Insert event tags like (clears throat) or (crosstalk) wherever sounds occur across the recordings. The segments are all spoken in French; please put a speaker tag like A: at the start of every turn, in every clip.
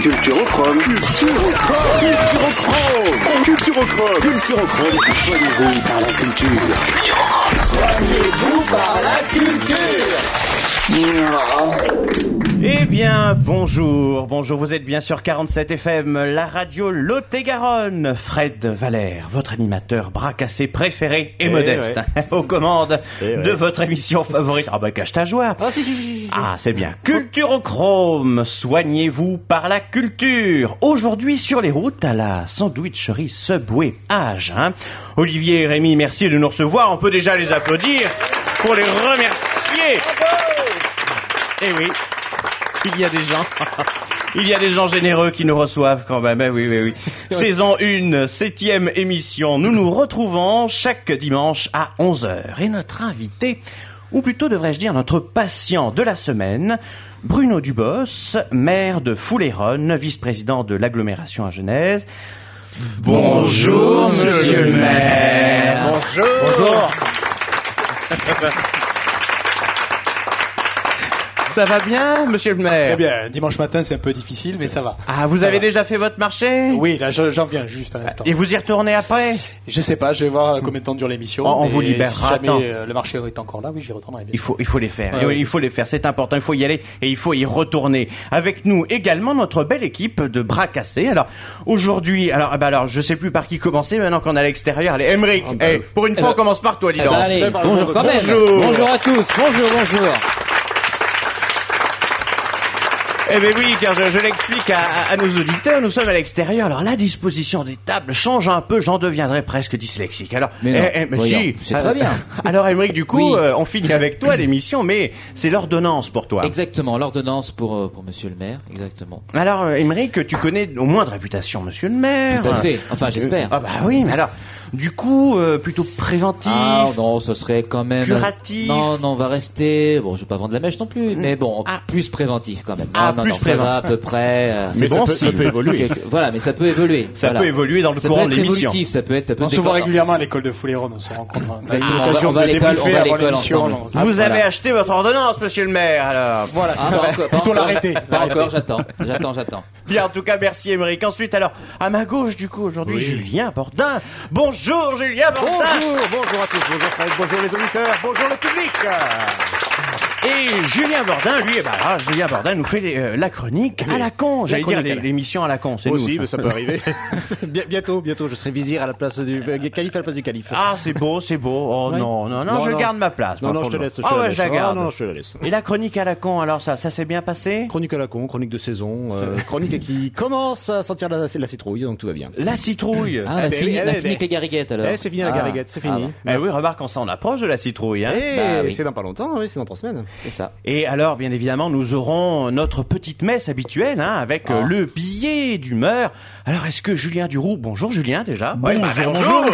A: Culturochrome. Culturochrome. Culturochrome. Culturochrome. Culturochrome. Soignez-vous par la culture. Soignez-vous par la culture.
B: Eh bien, bonjour, bonjour, vous êtes bien sur 47 FM, la radio Lot-et-Garonne. Fred Valère, votre animateur bras cassé préféré et
C: Eh
B: modeste,
C: ouais.
B: aux commandes
C: Eh ouais.
B: de votre émission favorite. Ah bah cache ta joie.
C: Ah si si si si. si.
B: Ah, c'est bien. Culturochrome, soignez-vous par la culture. Aujourd'hui sur les routes à la sandwicherie Subway à Agen. Olivier et Rémi, merci de nous recevoir. On peut déjà les applaudir pour les remercier. Eh oui, il y a des gens. Il y a des gens généreux qui nous reçoivent quand même. Eh oui, oui, oui. (laughs) Saison 1, septième émission. Nous nous retrouvons chaque dimanche à 11h. Et notre invité, ou plutôt devrais-je dire notre patient de la semaine, Bruno Dubos, maire de Fouléronne, vice-président de l'agglomération à Genèse. Bonjour, monsieur le maire.
C: Bonjour. Bonjour. (laughs)
B: Ça va bien, monsieur le maire?
D: Très bien. Dimanche matin, c'est un peu difficile, mais ça va.
B: Ah, vous
D: Ça
B: avez
D: va.
B: déjà fait votre marché?
D: Oui, là, je- j'en viens juste à l'instant.
B: Et vous y retournez après?
D: Je sais pas, je vais voir combien de temps dure l'émission.
B: On- on
D: mais
B: vous libérera.
D: Si jamais
B: Attends.
D: euh, le marché est encore là, oui, j'y retournerai. bien
B: Il
D: sûr.
B: faut, il faut les faire.
D: Ouais,
B: Et oui,
D: ouais.
B: Il faut les faire. C'est important. Il faut y aller et il faut y retourner. Avec nous également notre belle équipe de bras cassés. Alors aujourd'hui, alors, ah bah alors, je sais plus par qui commencer maintenant qu'on est à l'extérieur. Allez, Emmerich, eh, pour une fois, on commence par toi, dis
E: Eh
B: donc.
E: ben, allez, bonjour quand même.
B: Bonjour.
E: Bonjour à tous. Bonjour, bonjour.
B: Eh ben oui, car je, je l'explique à, à- à nos auditeurs, nous sommes à l'extérieur. Alors la disposition des tables change un peu, j'en deviendrai presque dyslexique. Alors,
E: Mais non,
B: eh, eh, mais si,
E: c'est très bien. (laughs)
B: Alors Emmerich, du coup,
E: Oui.
B: euh, on finit avec toi l'émission, mais c'est l'ordonnance pour toi.
E: Exactement, l'ordonnance pour, euh, pour monsieur le maire, exactement.
B: Alors, euh, Émeric, tu connais au moins de réputation, monsieur le maire.
E: Tout à fait. Enfin, j'espère.
B: Ah bah oui, mais alors, du coup, euh, plutôt préventif.
E: Ah non, ce serait quand même...
B: Curatif.
E: Non, non, on va rester... Bon, je vais pas vendre la mèche non plus, mais bon,
B: Ah.
E: plus préventif quand même. Non,
B: Ah,
E: non,
B: plus
E: non, ça va à peu près... euh,
B: Mais
E: c'est
B: bon, ça peut
E: évoluer. Voilà, mais ça peut évoluer.
B: Ça
E: Voilà.
B: peut évoluer dans le
E: Ça
B: courant
E: peut
B: de
E: être
B: l'émission.
E: évolutif, ça peut être...
D: On se voit régulièrement à l'école de Fouléron, on se rencontre. On a eu
E: Exactement, on va-
D: l'occasion
E: on va à
D: de
E: l'école,
D: débriefer
E: on va à
D: avant
E: l'école
D: l'émission.
E: ensemble.
D: non.
E: Ah,
B: Vous
E: voilà.
B: avez acheté votre ordonnance, monsieur le maire, alors.
D: Voilà, c'est
E: Ah,
D: ça.
E: pas encore, pas
D: Plutôt
E: encore.
D: l'arrêter.
E: Pas encore, j'attends, j'attends, j'attends.
B: Bien, en tout cas, merci Émeric. Ensuite, alors, à ma gauche, du coup, aujourd'hui, Julien Bordin. Bonjour, Julien Bordin.
C: Bonjour, bonjour à tous, bonjour Fred, bonjour les auditeurs, bonjour le public.
B: Et Julien Bordin, lui, eh ben, Julien Bordin nous fait les, euh, la chronique à la con. J'allais dire les-
C: la-
B: l'émission à la con, c'est nous.
C: Aussi,
B: ça.
C: mais ça peut arriver. (laughs) (laughs) Bien- bientôt, bientôt, je serai vizir à la place du euh, calife à la place du calife.
B: Ah, c'est beau, c'est beau. Oh
C: Ouais.
B: non, non, non,
C: Non,
B: je
C: non.
B: garde ma place.
C: non,
B: moi,
C: non,
B: pour
C: je te
B: le-
C: laisse, je
B: Ah
C: te
B: ouais,
C: laisse.
B: je la
C: Ah,
B: garde.
C: non, non, je te la laisse.
B: Et la chronique à la con, alors ça, ça s'est bien passé?
C: Chronique à la con, chronique de saison, euh, chronique qui commence à sentir la, la citrouille, donc tout va bien.
B: La citrouille.
E: Ah, on a
C: ben
E: fini,
C: oui,
E: on a
C: eh,
E: fini
C: ben-
E: avec les gariguettes alors.
C: Eh, c'est fini la
E: Ah.
C: gariguette, c'est
E: Ah,
C: fini.
B: Eh oui, remarque, on s'en approche de la citrouille. Hein.
C: Eh,
E: Bah oui.
C: c'est dans pas longtemps, oui, c'est dans trois semaines.
E: C'est ça.
B: Et alors, bien évidemment, nous aurons notre petite messe habituelle hein, avec
C: Ah.
B: le billet d'humeur. Alors, est-ce que Julien Duroux... Bonjour Julien déjà.
C: Bonjour,
B: Ouais, bah,
C: bonjour.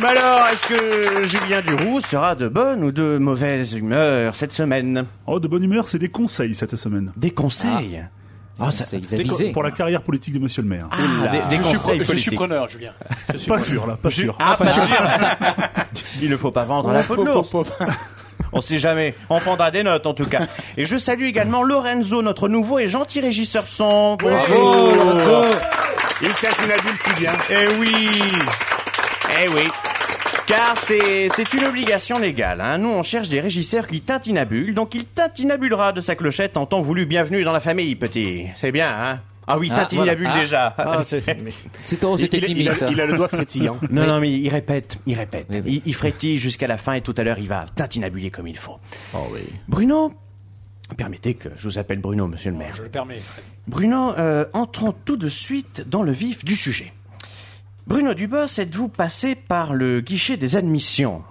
B: Mais alors, est-ce que Julien Duroux sera de bonne ou de mauvaise humeur cette semaine?
F: Oh, de bonne humeur, c'est des conseils cette semaine.
B: Des conseils? Ah, ça-
E: c'est exavisé.
F: Pour la carrière politique de Monsieur le maire.
B: Ah, des, des
D: Je suis, je suis preneur, Julien. Je suis
F: Pas
D: preneur.
F: sûr, là, pas sûr.
B: Ah, pas sûr. (laughs) Il ne faut pas vendre la peau de l'ours. (laughs) On sait jamais. On prendra des notes en tout cas. Et je salue également Lorenzo, notre nouveau et gentil régisseur son.
C: Bonjour, Lorenzo.
F: Il cache une adulte si bien.
B: Eh oui Eh oui car c'est c'est une obligation légale. Hein. Nous, on cherche des régisseurs qui tintinabulent, donc il tintinabulera de sa clochette en temps voulu. Bienvenue dans la famille, petit. C'est bien, hein Ah oui,
E: Ah,
B: tintinabule
E: voilà.
B: déjà.
C: Ah, c'est- (laughs) mais-
E: C'est trop, c'était
C: il, a,
E: ça.
C: il a le doigt frétillant. (laughs)
B: Non, non, mais il répète, il répète.
E: Oui, oui.
B: Il, il frétille jusqu'à la fin et tout à l'heure, il va tintinabuler comme il faut.
C: Oh oui.
B: Bruno, permettez que je vous appelle Bruno, monsieur le maire.
D: Je le permets, Fred.
B: Bruno, euh, entrons tout de suite dans le vif du sujet. Bruno Dubos, êtes-vous passé par le guichet des admissions?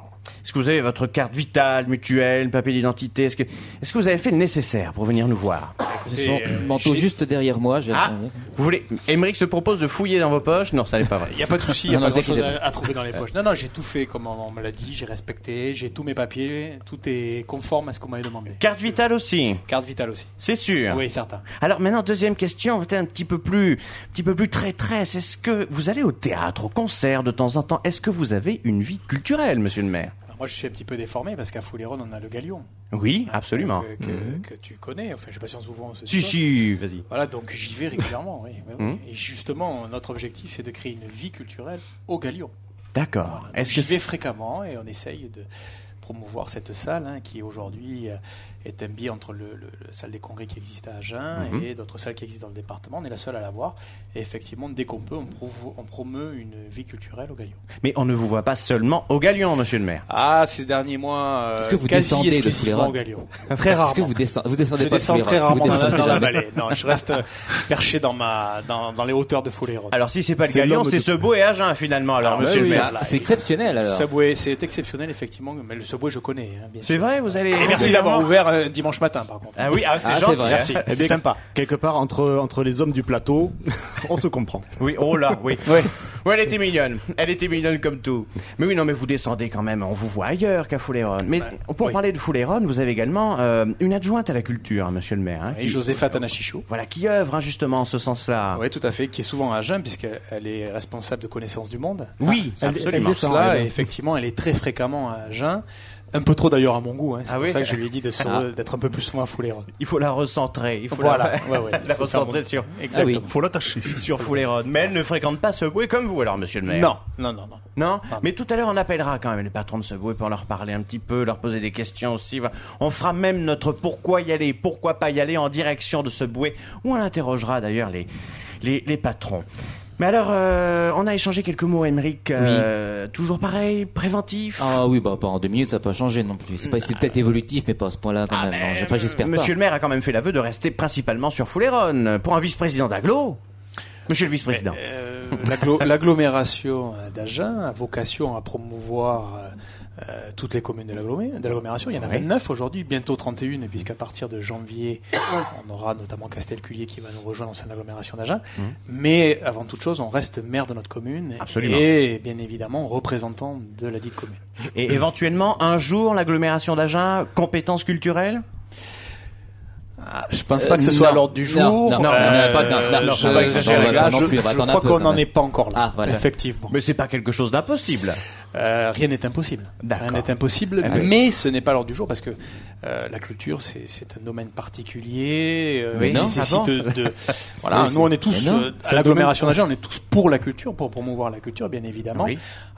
B: Est-ce que vous avez votre carte vitale, mutuelle, papier d'identité? Est-ce que, est-ce que vous avez fait le nécessaire pour venir nous voir?
E: J'ai son manteau juste derrière moi. Je vais
B: Ah, vous voulez Émeric se propose de fouiller dans vos poches? Non, ça n'est pas vrai.
D: Il n'y a pas de souci, il n'y a
E: Non,
D: pas
E: non,
D: grand chose à, à trouver dans les poches. Non, non, j'ai tout fait comme on me l'a dit, j'ai respecté, j'ai tous mes papiers, tout est conforme à ce qu'on m'avait demandé.
B: Carte vitale aussi,
D: Carte vitale aussi.
B: c'est sûr.
D: Oui, certain.
B: Alors maintenant, deuxième question, peut-être un petit peu plus, un petit peu plus traîtresse. Est-ce que vous allez au théâtre, au concert de temps en temps? Est-ce que vous avez une vie culturelle, monsieur le maire?
D: Alors, moi, je suis un petit peu déformé parce qu'à Fouléron, on a le Galion.
B: Oui, absolument.
D: Que, que- que tu connais. Enfin, je sais pas si on souvent. ce
B: Si,
D: spot.
B: si, vas-y.
D: Voilà, donc j'y vais régulièrement. oui.
B: Mhm.
D: Et justement, notre objectif, c'est de créer une vie culturelle au Galion.
B: D'accord.
D: Voilà.
B: Est-ce
D: J'y vais fréquemment et on essaye de promouvoir cette salle hein, qui aujourd'hui euh, est un biais entre le, le- le salle des congrès qui existe à Agen
B: Mhm.
D: et d'autres salles qui existent dans le département. On est la seule à l'avoir. Et effectivement, dès qu'on peut, on, prouve- on promeut une vie culturelle au Galion.
B: Mais on ne vous voit pas seulement au Galion, monsieur le maire.
D: Ah, ces derniers mois, euh,
E: Est-ce que vous
D: quasi
E: descendez de
D: exclusivement au Galion. Très rarement.
E: Est-ce que vous, descendez, vous descendez
D: je
E: pas
D: descends très rarement
E: Vous
D: dans la, dans la vallée. Non, je reste euh, perché dans ma dans, dans les hauteurs de Fouléron.
B: Alors si c'est pas le Galion, c'est
C: de-
B: Sebeau et Agen finalement. Alors,
D: Ah,
B: monsieur
D: oui,
B: le maire.
E: C'est exceptionnel alors.
D: Subway, c'est exceptionnel effectivement, mais le Subway je connais, hein, bien
B: C'est
D: sûr.
B: vrai, vous allez.
D: Et merci d'avoir ouvert euh, dimanche matin par contre.
B: Ah oui, ah, c'est
E: Ah, c'est
B: gentil.
E: vrai.
B: hein.
D: Merci,
C: Eh
D: c'est
C: bien,
D: sympa.
C: Quelque part entre, entre les hommes du plateau, (laughs) on se comprend.
B: Oui, oh là, oui. (laughs)
D: Ouais,
B: elle était mignonne. Elle était mignonne comme tout. Mais oui, non, mais vous descendez quand même. On vous voit ailleurs qu'à Fouléron. Mais pour
D: oui.
B: parler de Fouléron, vous avez également euh, une adjointe à la culture, monsieur le maire. Hein,
D: Et
B: qui-
D: Josepha Tanachicho.
B: Voilà, qui œuvre hein, justement en ce sens-là.
D: Oui, tout à fait, qui est souvent à Agen puisqu'elle elle est responsable de connaissance du monde.
B: Oui,
C: elle-
B: absolument.
C: elle descend.
D: Cela,
C: elle-
D: et effectivement, elle est très fréquemment à Agen. Un peu trop d'ailleurs à mon goût, hein. c'est
B: Ah
D: pour
B: oui
D: ça que je lui ai dit
E: Ah.
D: d'être un peu plus souvent à Fouléron.
B: Il faut la recentrer. Il faut
D: Voilà,
B: la, (laughs)
D: ouais, ouais.
B: la
D: Faut faire
B: recentrer sur,
D: Exactement.
C: Ah
F: Faut l'attacher. (laughs)
B: sur Fouléron. Mais elle ne fréquente pas Subway comme vous, alors, monsieur le maire.
D: Non, non, non, non.
B: Non, mais tout à l'heure on appellera quand même les patrons de Subway pour leur parler un petit peu, leur poser des questions aussi. On fera même notre pourquoi y aller, pourquoi pas y aller en direction de Subway, où on interrogera d'ailleurs les, les, les patrons. Mais alors, euh, on a échangé quelques mots, Émeric. euh, Toujours pareil, préventif?
E: Ah oui, bah pas en deux minutes, ça n'a pas changé non plus. C'est pas, c'est peut-être évolutif, mais pas à ce point-là quand même. non. Enfin, j'espère pas.
B: Monsieur le maire a quand même fait l'aveu de rester principalement sur Fouléron. Pour un vice-président d'Aglo, monsieur le vice-président.
D: Euh, l'agglo- L'agglomération euh, d'Agen a vocation à promouvoir euh, euh, toutes les communes de l'agglomé- de l'agglomération. Il y en a
B: Oui.
D: 29 aujourd'hui, bientôt 31, puisqu'à partir de janvier, on aura notamment Castelculier qui va nous rejoindre au sein de l'agglomération d'Agen. Mais avant toute chose, on reste maire de notre commune
B: Absolument.
D: et bien évidemment représentant de la dite commune.
B: Et éventuellement, un jour, l'agglomération d'Agen, compétences culturelles
D: je pense pas que ce
E: Euh,
D: soit à l'ordre du jour.
E: non, non, non, pas- non,
D: je,
E: pas exagérer,
D: je- là,
E: plus,
D: crois qu'on n'en est pas encore là.
E: Ah, voilà.
D: Effectivement.
B: Mais c'est pas quelque chose d'impossible.
D: Euh, rien n'est impossible. Rien n'est impossible,
B: Ah oui.
D: mais ce n'est pas l'ordre du jour parce que euh, la culture, c'est c'est un domaine particulier euh,
B: Oui,
D: qui
B: non,
D: nécessite
B: ah bon
D: de, de- (laughs) voilà. nous, on est tous euh, à l'agglomération d'Agen, on est tous pour la culture, pour promouvoir la culture, bien évidemment.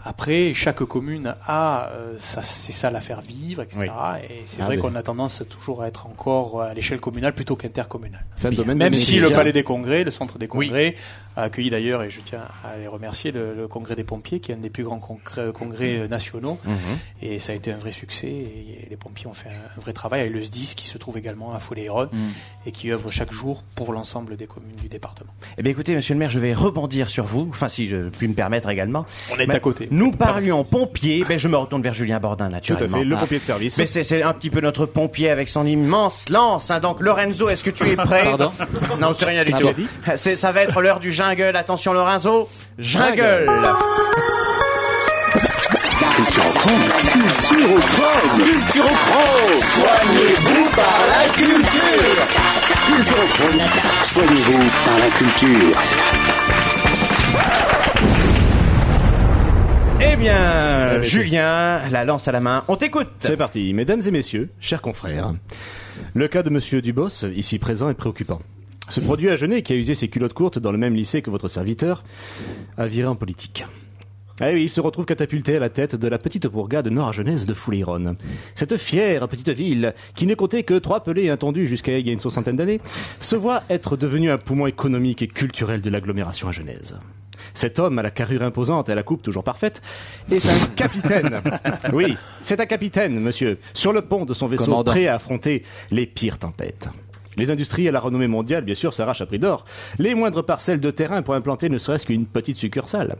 D: Après, chaque commune a euh, sa- ses salles à faire vivre, etc. Et c'est vrai qu'on a tendance toujours à être encore à l'échelle communale plutôt qu'intercommunale.
C: C'est un domaine
D: Même si le. Palais des Congrès, le Centre des
B: Oui.
D: Congrès, a accueilli d'ailleurs, et je tiens à les remercier, le, le Congrès des pompiers, qui est un des plus grands congrès, congrès euh, nationaux. Et ça a été un vrai succès. Et les pompiers ont fait un, un vrai travail avec le SDIS, qui se trouve également à Fouléron, et qui œuvre chaque jour pour l'ensemble des communes du département.
B: Eh bien, écoutez, monsieur le maire, je vais rebondir sur vous. Enfin, si je puis me permettre également.
D: On est
B: Mais
D: à côté.
B: Nous parlions pompier. Ben, je me retourne vers Julien Bordin,
C: Tout à
B: naturellement.
C: fait, le pompier de service.
B: Mais c'est c'est un petit peu notre pompier avec son immense lance. hein. Donc, Lorenzo, est-ce que tu es prêt
E: Pardon
B: Non, c'est rien du tout. C'est, ça va être l'heure du jungle. Attention, Lorenzo. Jungle.
A: Culturochrome. Culturochrome. Culturochrome. Soignez-vous par la culture. Culturochrome. Soignez-vous par la culture.
B: Eh bien, Julien, la lance à la main. On t'écoute.
C: C'est parti, mesdames et messieurs, chers confrères. Le cas de monsieur Dubos, ici présent, est préoccupant. Ce produit à Genet, qui a usé ses culottes courtes dans le même lycée que votre serviteur, a viré en politique. Ah oui, il se retrouve catapulté à la tête de la petite bourgade nord-genèse de Fouliron. Cette fière petite ville, qui ne comptait que trois pelés intendus jusqu'à il y a une soixantaine d'années, se voit être devenue un poumon économique et culturel de l'agglomération agenaise. Cet homme à la carrure imposante et à la coupe toujours parfaite est un capitaine. (laughs) Oui, c'est un capitaine, monsieur, sur le pont de son vaisseau,
E: Commandant.
C: prêt à affronter les pires tempêtes. Les industries à la renommée mondiale, bien sûr, s'arrachent à prix d'or. Les moindres parcelles de terrain pour implanter ne serait-ce qu'une petite succursale.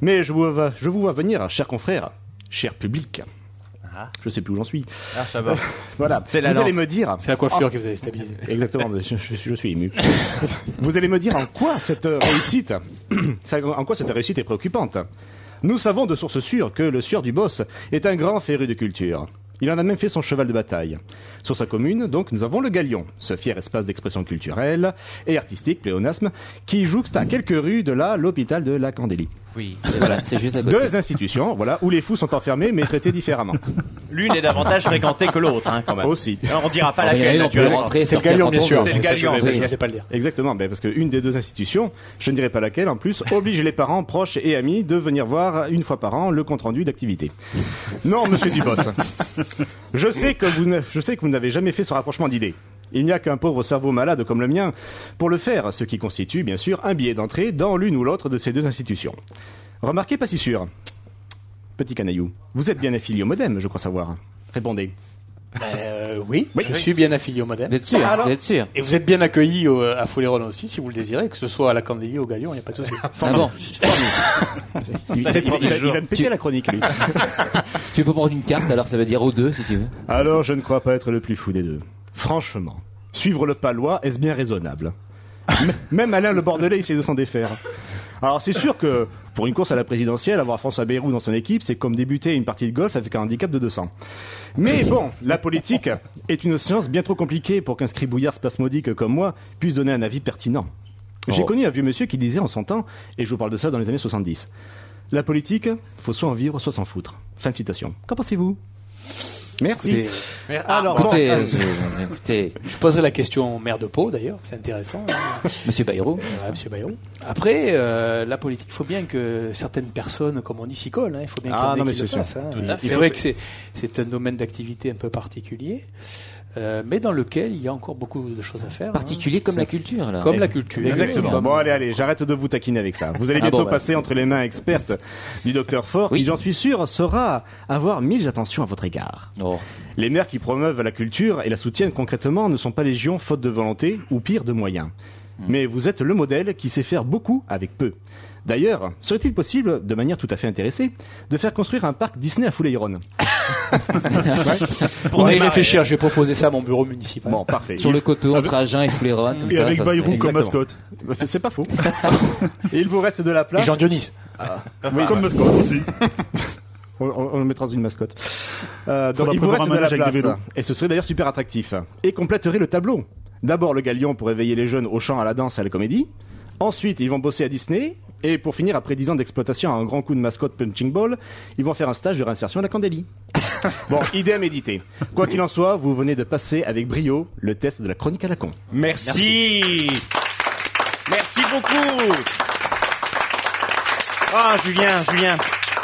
C: Mais je vous, vois- je vous vois venir, chers confrères, cher public. Je sais plus où j'en suis.
B: Ah, ça va. (laughs)
C: Voilà.
B: C'est la
C: vous allez me dire.
D: C'est la coiffure qui vous avez stabilisé.
C: Exactement, je, je- je suis ému. (laughs) Vous allez me dire en quoi cette réussite, (clears throat) ça- en quoi cette réussite est préoccupante. Nous savons de sources sûres que le sieur du boss est un grand féru de culture. Il en a même fait son cheval de bataille. Sur sa commune, donc, nous avons le Galion, ce fier espace d'expression culturelle et artistique, pléonasme, qui jouxte à quelques rues de là l'hôpital de la Candélie.
B: Oui.
E: Voilà, c'est juste à côté.
C: Deux institutions, voilà, où les fous sont enfermés mais traités différemment.
B: L'une est davantage fréquentée que l'autre, hein, quand même.
C: Aussi.
B: Alors, on dira pas
E: Ah,
B: laquelle,
E: on peut
B: naturellement.
E: rentrer,
D: C'est le
E: sortir
D: galion,
E: quand
D: bien
E: on
D: sûr.
E: veut.
B: C'est le galion,
D: Je je vais pas le dire.
C: Exactement, ben, parce qu'une des deux institutions, je ne dirais pas laquelle en plus, oblige les parents, proches et amis de venir voir une fois par an le compte-rendu d'activité. Non, monsieur Dubos. (laughs) je sais que vous ne- je sais que vous n'avez jamais fait ce rapprochement d'idées. Il n'y a qu'un pauvre cerveau malade comme le mien pour le faire, ce qui constitue bien sûr un billet d'entrée dans l'une ou l'autre de ces deux institutions. Remarquez pas si sûr. Petit canaillou, vous êtes bien affilié au modem, je crois savoir. Répondez.
D: Euh, oui,
C: Oui,
D: je
C: oui.
D: suis bien affilié au modem.
E: Vous êtes sûr
C: Alors
E: Vous êtes sûr
D: Et vous êtes bien accueilli au- à Fouléron aussi, si vous le désirez, que ce soit à la Candélie ou au Galion, il n'y a pas de souci.
E: Ah bon
C: Il, il- il- il- il va me péter la chronique, lui. (laughs)
E: Tu peux prendre une carte, alors ça veut dire aux deux, si tu veux.
C: Alors, je ne crois pas être le plus fou des deux. Franchement, suivre le palois, est-ce bien raisonnable? Même Alain le Bordelais essaie de s'en défaire. Alors, c'est sûr que, pour une course à la présidentielle, avoir François Bayrou dans son équipe, c'est comme débuter une partie de golf avec un handicap de 200. Mais bon, la politique est une science bien trop compliquée pour qu'un scribouillard spasmodique comme moi puisse donner un avis pertinent. J'ai
E: Oh.
C: connu un vieux monsieur qui disait en son temps, et je vous parle de ça dans les années 70, La politique, faut soit en vivre, soit s'en foutre. Fin de citation. Qu'en pensez-vous? Merci.
D: Écoutez,
C: Alors, bon,
E: Écoutez,
C: euh,
E: je- écoutez,
D: je poserai la question au maire de Pau, d'ailleurs, c'est intéressant. hein.
E: Monsieur Bayrou,
D: Ouais, Monsieur Bayrou. Après, euh, la politique, il faut bien que certaines personnes, comme on dit, s'y collent. hein. Il faut bien qu'il y
C: Ah,
D: en ait
C: non, mais
D: qui le
C: c'est
D: fassent, hein. C'est vrai que c'est c'est un domaine d'activité un peu particulier, euh, mais dans lequel il y a encore beaucoup de choses à faire. hein.
E: particulier comme la culture, là.
D: Comme la culture.
C: Exactement.
D: Comme-
C: Bon, allez, allez, j'arrête de vous taquiner avec ça. Vous allez
E: Ah
C: bientôt
E: bon, bah.
C: passer entre les mains expertes du docteur Fort,
E: Oui.
C: qui, j'en suis sûr, saura avoir mille attentions à votre égard.
E: Oh.
C: Les maires qui promeuvent la culture et la soutiennent concrètement ne sont pas légion faute de volonté ou pire de moyens.
E: Hmm.
C: Mais vous êtes le modèle qui sait faire beaucoup avec peu. D'ailleurs, serait-il possible, de manière tout à fait intéressée, de faire construire un parc Disney à Fouleiron
D: On va y
B: démarrer.
D: réfléchir. Je vais proposer ça à mon bureau municipal.
C: Bon, parfait.
E: Sur le coteau, entre Agen et Fouléron, comme
F: Et
E: ça.
F: avec
E: ça
F: Bayrou comme
C: Exactement.
F: mascotte.
C: C'est pas faux. (laughs) et il vous reste de la
D: Et
C: place.
D: Jean Dionis.
C: Oui,
F: Comme mascotte aussi. (laughs)
C: On, on- on le mettra dans une mascotte. Euh, donc
F: Faudra
C: il vous reste
F: un
C: de la
F: manège avec des
C: place.
F: vélos.
C: Et ce serait d'ailleurs super attractif. Et compléterait le tableau. D'abord le galion pour éveiller les jeunes au chant, à la danse et à la comédie. Ensuite, ils vont bosser à Disney. Et pour finir, après 10 ans d'exploitation à un grand coup de mascotte punching ball, ils vont faire un stage de réinsertion à la Candélie. (laughs) bon, idée à méditer. Quoi qu'il en soit, vous venez de passer avec brio le test de la chronique à la con.
B: Merci. Merci beaucoup. Ah, Julien, Julien.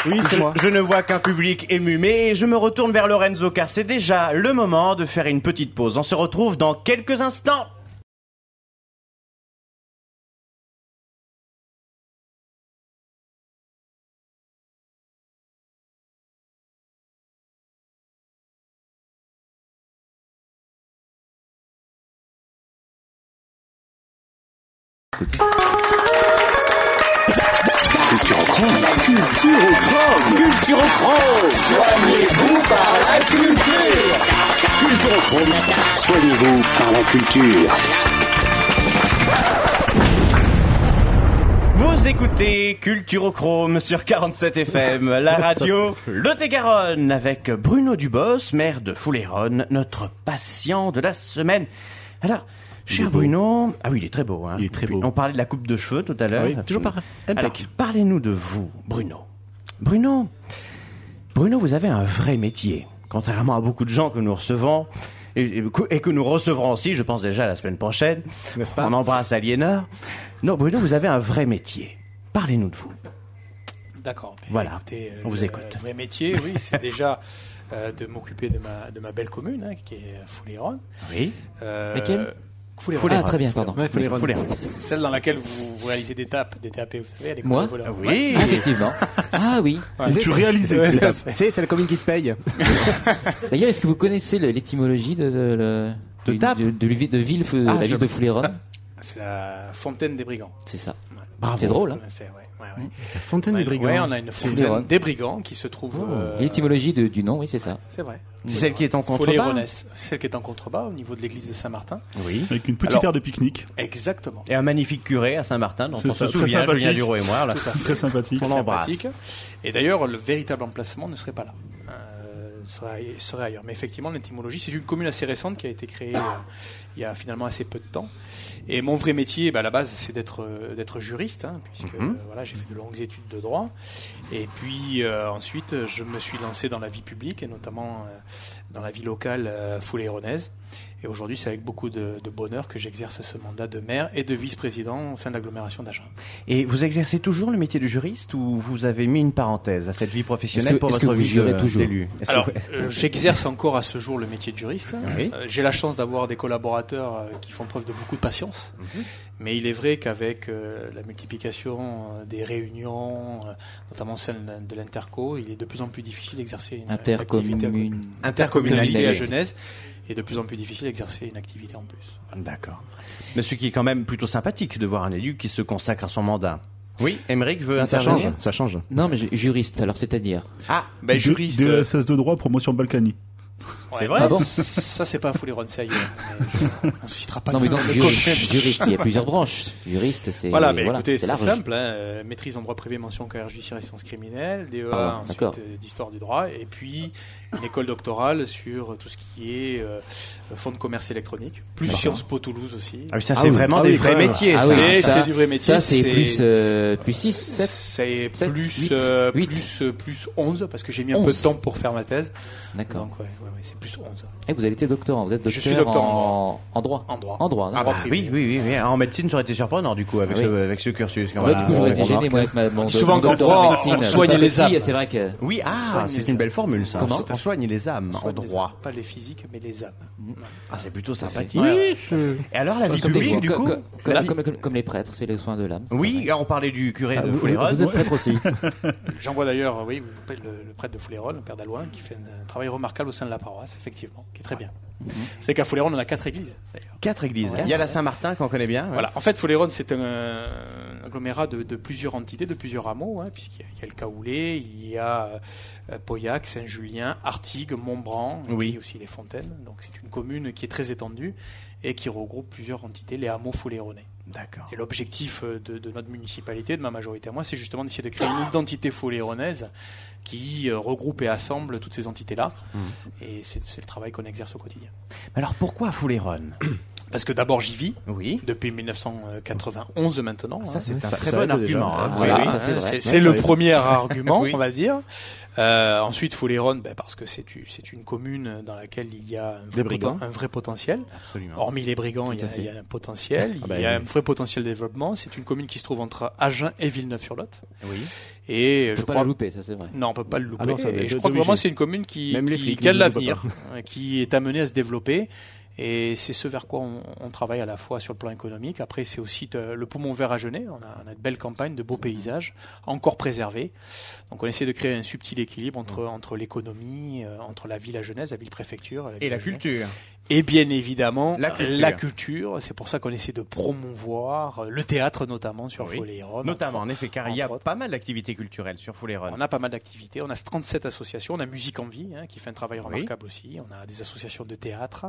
C: Oui, c'est
B: Je,
C: moi.
B: je ne vois qu'un public ému, mais je me retourne vers Lorenzo car c'est déjà le moment de faire une petite pause. On se retrouve dans quelques instants.
A: Culturochrome, Culturochrome, soignez-vous par la culture. Culturochrome, soignez-vous par la culture.
B: Vous écoutez Culturochrome sur 47 FM, la radio Lot-et-Garonne, avec Bruno Dubos, maire de Fouléronne, notre patient de la semaine. Alors, cher Bruno, ah oui, il est très beau. Hein.
C: Il est très beau.
B: On parlait de la coupe de cheveux tout à l'heure.
C: Oui, toujours par
B: Alors,
C: impec.
B: parlez-nous de vous, Bruno. Bruno, Bruno, vous avez un vrai métier, contrairement à beaucoup de gens que nous recevons. Et, que nous recevrons aussi, je pense déjà la semaine prochaine.
C: N'est-ce pas
B: On embrasse Aliénor. Non, Bruno, vous avez un vrai métier. Parlez-nous de vous.
D: D'accord.
B: Voilà.
D: écoutez,
B: On vous écoute.
D: Vrai métier, oui, c'est (laughs) déjà euh, de m'occuper de ma, de ma belle commune, hein, qui est Fouléron.
B: Oui.
D: Euh,
E: Laquelle?
D: Fouléron.
E: Ah, très bien, pardon.
D: Celle dans laquelle vous, vous réalisez des tapes, des TAP, vous savez, à l'école
E: Moi.
B: Oui.
E: Effectivement. Ah oui.
F: Donc tu réalisais.
D: Ouais,
C: Tu
D: c'est-
C: sais, c'est la commune qui te paye. (laughs)
E: D'ailleurs, est-ce que vous connaissez l'étymologie de, de, de,
B: De Tape
E: de, de, de, de ville, de
B: Ah,
E: la ville de Fouléron
D: C'est la fontaine des brigands.
E: C'est ça.
B: Bravo.
E: C'est drôle, hein
D: C'est- ouais, ouais.
C: Fontaine des brigands.
D: ouais, on a une fontaine des brigands qui se trouve. euh,
E: Et L'étymologie de- du nom, oui, c'est ça.
D: C'est vrai.
B: C'est celle qui est en contrebas.
D: C'est celle qui est en contrebas au niveau de l'église de Saint-Martin.
B: Oui.
F: Avec une petite
D: Alors-
F: aire de pique-nique.
D: Exactement.
B: Et un magnifique curé à Saint-Martin, dont on
F: ça,
B: se
F: très
B: souvient. Julien Duro et moi. Là.
D: Tout à fait.
F: Très sympathique.
B: On l'embrasse.
D: sympathique. Et d'ailleurs, le véritable emplacement ne serait pas là. Serait, serait ailleurs. Mais effectivement, l'étymologie, c'est une commune assez récente qui a été créée euh, il y a finalement assez peu de temps. Et mon vrai métier, bah, à la base, c'est d'être euh, d'être juriste, hein, puisque
B: Mhm.
D: euh, voilà, j'ai fait de longues études de droit. Et puis euh, ensuite, je me suis lancé dans la vie publique, et notamment euh, dans la vie locale euh. Et aujourd'hui, c'est avec beaucoup de, de bonheur que j'exerce ce mandat de maire et de vice-président au sein de l'agglomération d'Agen.
B: Et vous exercez toujours le métier de juriste ou vous avez mis une parenthèse à cette vie professionnelle
E: que-
B: pour votre
E: que vous
B: vie
E: jurez
B: de-
E: toujours
B: d'élu
D: Alors, euh, j'exerce encore à ce jour le métier de juriste.
B: Oui.
D: Euh, J'ai la chance d'avoir des collaborateurs euh, qui font preuve de beaucoup de patience. Mais il est vrai qu'avec euh, la multiplication euh, des réunions, euh, notamment celle de l'Interco, il est de plus en plus difficile d'exercer une, une activité
E: Intercommune.
D: intercommunalité à. Genèse et de plus en plus difficile d'exercer une activité en plus.
B: D'accord. Mais ce qui est quand même plutôt sympathique de voir un élu qui se consacre à son mandat. Oui, Émeric veut
C: Ça
B: intervenir
C: change, ça change.
E: Non, mais ju- juriste, alors c'est-à-dire.
B: Ah,
D: Ben, juriste,
F: DSS de droit, promotion Balkany.
B: C'est vrai
E: Ah bon
D: ça c'est pas Fouleron, c'est ailleurs. (laughs) Mais je- On ne citera pas
E: Non,
D: de
E: mais donc
D: Le
E: juriste, juriste, il y a plusieurs branches. Juriste, c'est
D: Voilà, mais écoutez,
E: c'est
D: simple. Hein, euh, maîtrise en droit privé, mention carrière judiciaire et sciences criminelles, DEA
E: Ah,
D: ensuite euh, d'histoire du droit, et puis une école doctorale sur tout ce qui est euh, fonds de commerce électronique, plus Sciences Po Toulouse aussi.
B: Ah oui, ça
C: Ah
B: c'est
C: oui.
B: vraiment
C: Ah
B: des
C: oui,
B: vrais métiers.
E: Ah
B: ça.
E: oui,
D: C'est-
E: ça-
D: c'est du vrai métier.
E: Ça, c'est plus, euh, plus 6, 7.
D: C'est
E: sept,
D: plus, euh, plus, euh, plus 11, parce que j'ai mis un peu
E: 11.
D: de temps pour faire ma thèse.
E: D'accord.
D: Donc, ouais, ouais, ouais, c'est plus 11.
E: Et vous avez été doctorant, vous êtes
D: Je
E: docteur,
D: suis docteur
E: en... en droit.
D: En droit.
E: En droit,
B: Ah bah, oui, oui, oui, oui. En médecine, ça aurait été surprenant du coup avec,
E: Ah
B: ce,
E: oui.
B: avec ce cursus. quand
E: du coup, j'aurais été gêné, moi, avec ma, mon,
D: Souvent,
E: doctorat
D: droit, on soigne les âmes.
E: C'est vrai que.
B: Oui, ah, c'est une belle formule ça.
E: Comment
B: on soigne les âmes en droit.
D: Pas les physiques, mais les âmes.
B: Ah, c'est plutôt sympathique. Et alors la vie publique du
E: co-
B: coup
E: co- comme, les prêtres, c'est les soins de l'âme.
B: Oui, on parlait du curé
C: Ah,
B: de Fouléron.
C: vous êtes prêtre aussi. (laughs) (laughs)
D: J'en vois d'ailleurs, oui, le, prêtre de Fouléron, le père d'Alouin, qui fait un, un travail remarquable au sein de la paroisse, effectivement, qui est très bien. C'est qu'à Fouléron, on a quatre églises, d'ailleurs.
B: Quatre églises.
E: Quatre.
B: Il y a la Saint-Martin qu'on connaît bien. ouais.
D: Voilà. En fait, Fouléron, c'est un, agglomérat de, de plusieurs entités, de plusieurs hameaux, hein, puisqu'il y, a- il y a le Caoulé, il y a euh, Pauillac, Saint-Julien, Artigues, Montbran, et
B: Oui.
D: puis aussi les Fontaines. Donc c'est une commune qui est très étendue et qui regroupe plusieurs entités, les hameaux fouléronais.
B: D'accord.
D: Et l'objectif euh, de, de notre municipalité, de ma majorité à moi, c'est justement d'essayer de créer une identité fouléronaise qui euh, regroupe et assemble toutes ces entités-là.
B: Mmh.
D: Et c'est le travail qu'on exerce au quotidien.
B: Alors pourquoi Fouléron
D: Parce que d'abord, j'y vis.
B: Oui.
D: Depuis 1991 maintenant.
B: Ça
D: hein.
B: c'est un
C: Ça-
B: très
C: ça
B: bon argument. hein.
E: Voilà.
B: Oui, oui.
E: ça, c'est
D: Hein,
C: ça
D: le premier (laughs) argument,
B: Oui.
D: on va dire. Euh, ensuite, Fouléron, ben, parce que c'est une commune dans laquelle il y a un vrai,
C: Des brigands.
D: poten- un vrai potentiel.
B: Absolument.
D: Hormis les brigands, il y, a,
E: fait.
D: il y a un potentiel.
C: Ah bah
D: il y a
C: oui.
D: un vrai potentiel de développement. C'est une commune qui se trouve entre Agen et Villeneuve-sur-Lot.
B: Oui.
D: Et
E: On
D: je
E: peut pas
D: crois
E: la louper, ça c'est vrai.
D: non, on peut pas le louper.
C: Ah non, ça va
D: et je crois que vraiment c'est une commune qui, qui, a de
C: ne le
D: l'avenir, euh, qui est amenée à se développer. Et c'est ce vers quoi on, on travaille à la fois sur le plan économique. Après, c'est aussi le poumon vert à Genet. On a, on a de belles campagnes, de beaux paysages, encore préservés. Donc, on essaie de créer un subtil équilibre entre, entre l'économie, euh, entre la ville à Genèse, la ville-préfecture
B: Et
D: ville
B: la culture.
D: Et bien évidemment,
B: La culture.
D: culture. C'est pour ça qu'on essaie de promouvoir euh, le théâtre, notamment sur
B: Oui. Notamment,
D: entre-
B: en effet, car il y a
D: autres.
B: pas mal d'activités culturelles sur Fouléron.
D: On a pas mal d'activités. On a 37 associations. On a Musique en Vie, hein, qui fait un travail remarquable aussi. On a des associations de théâtre.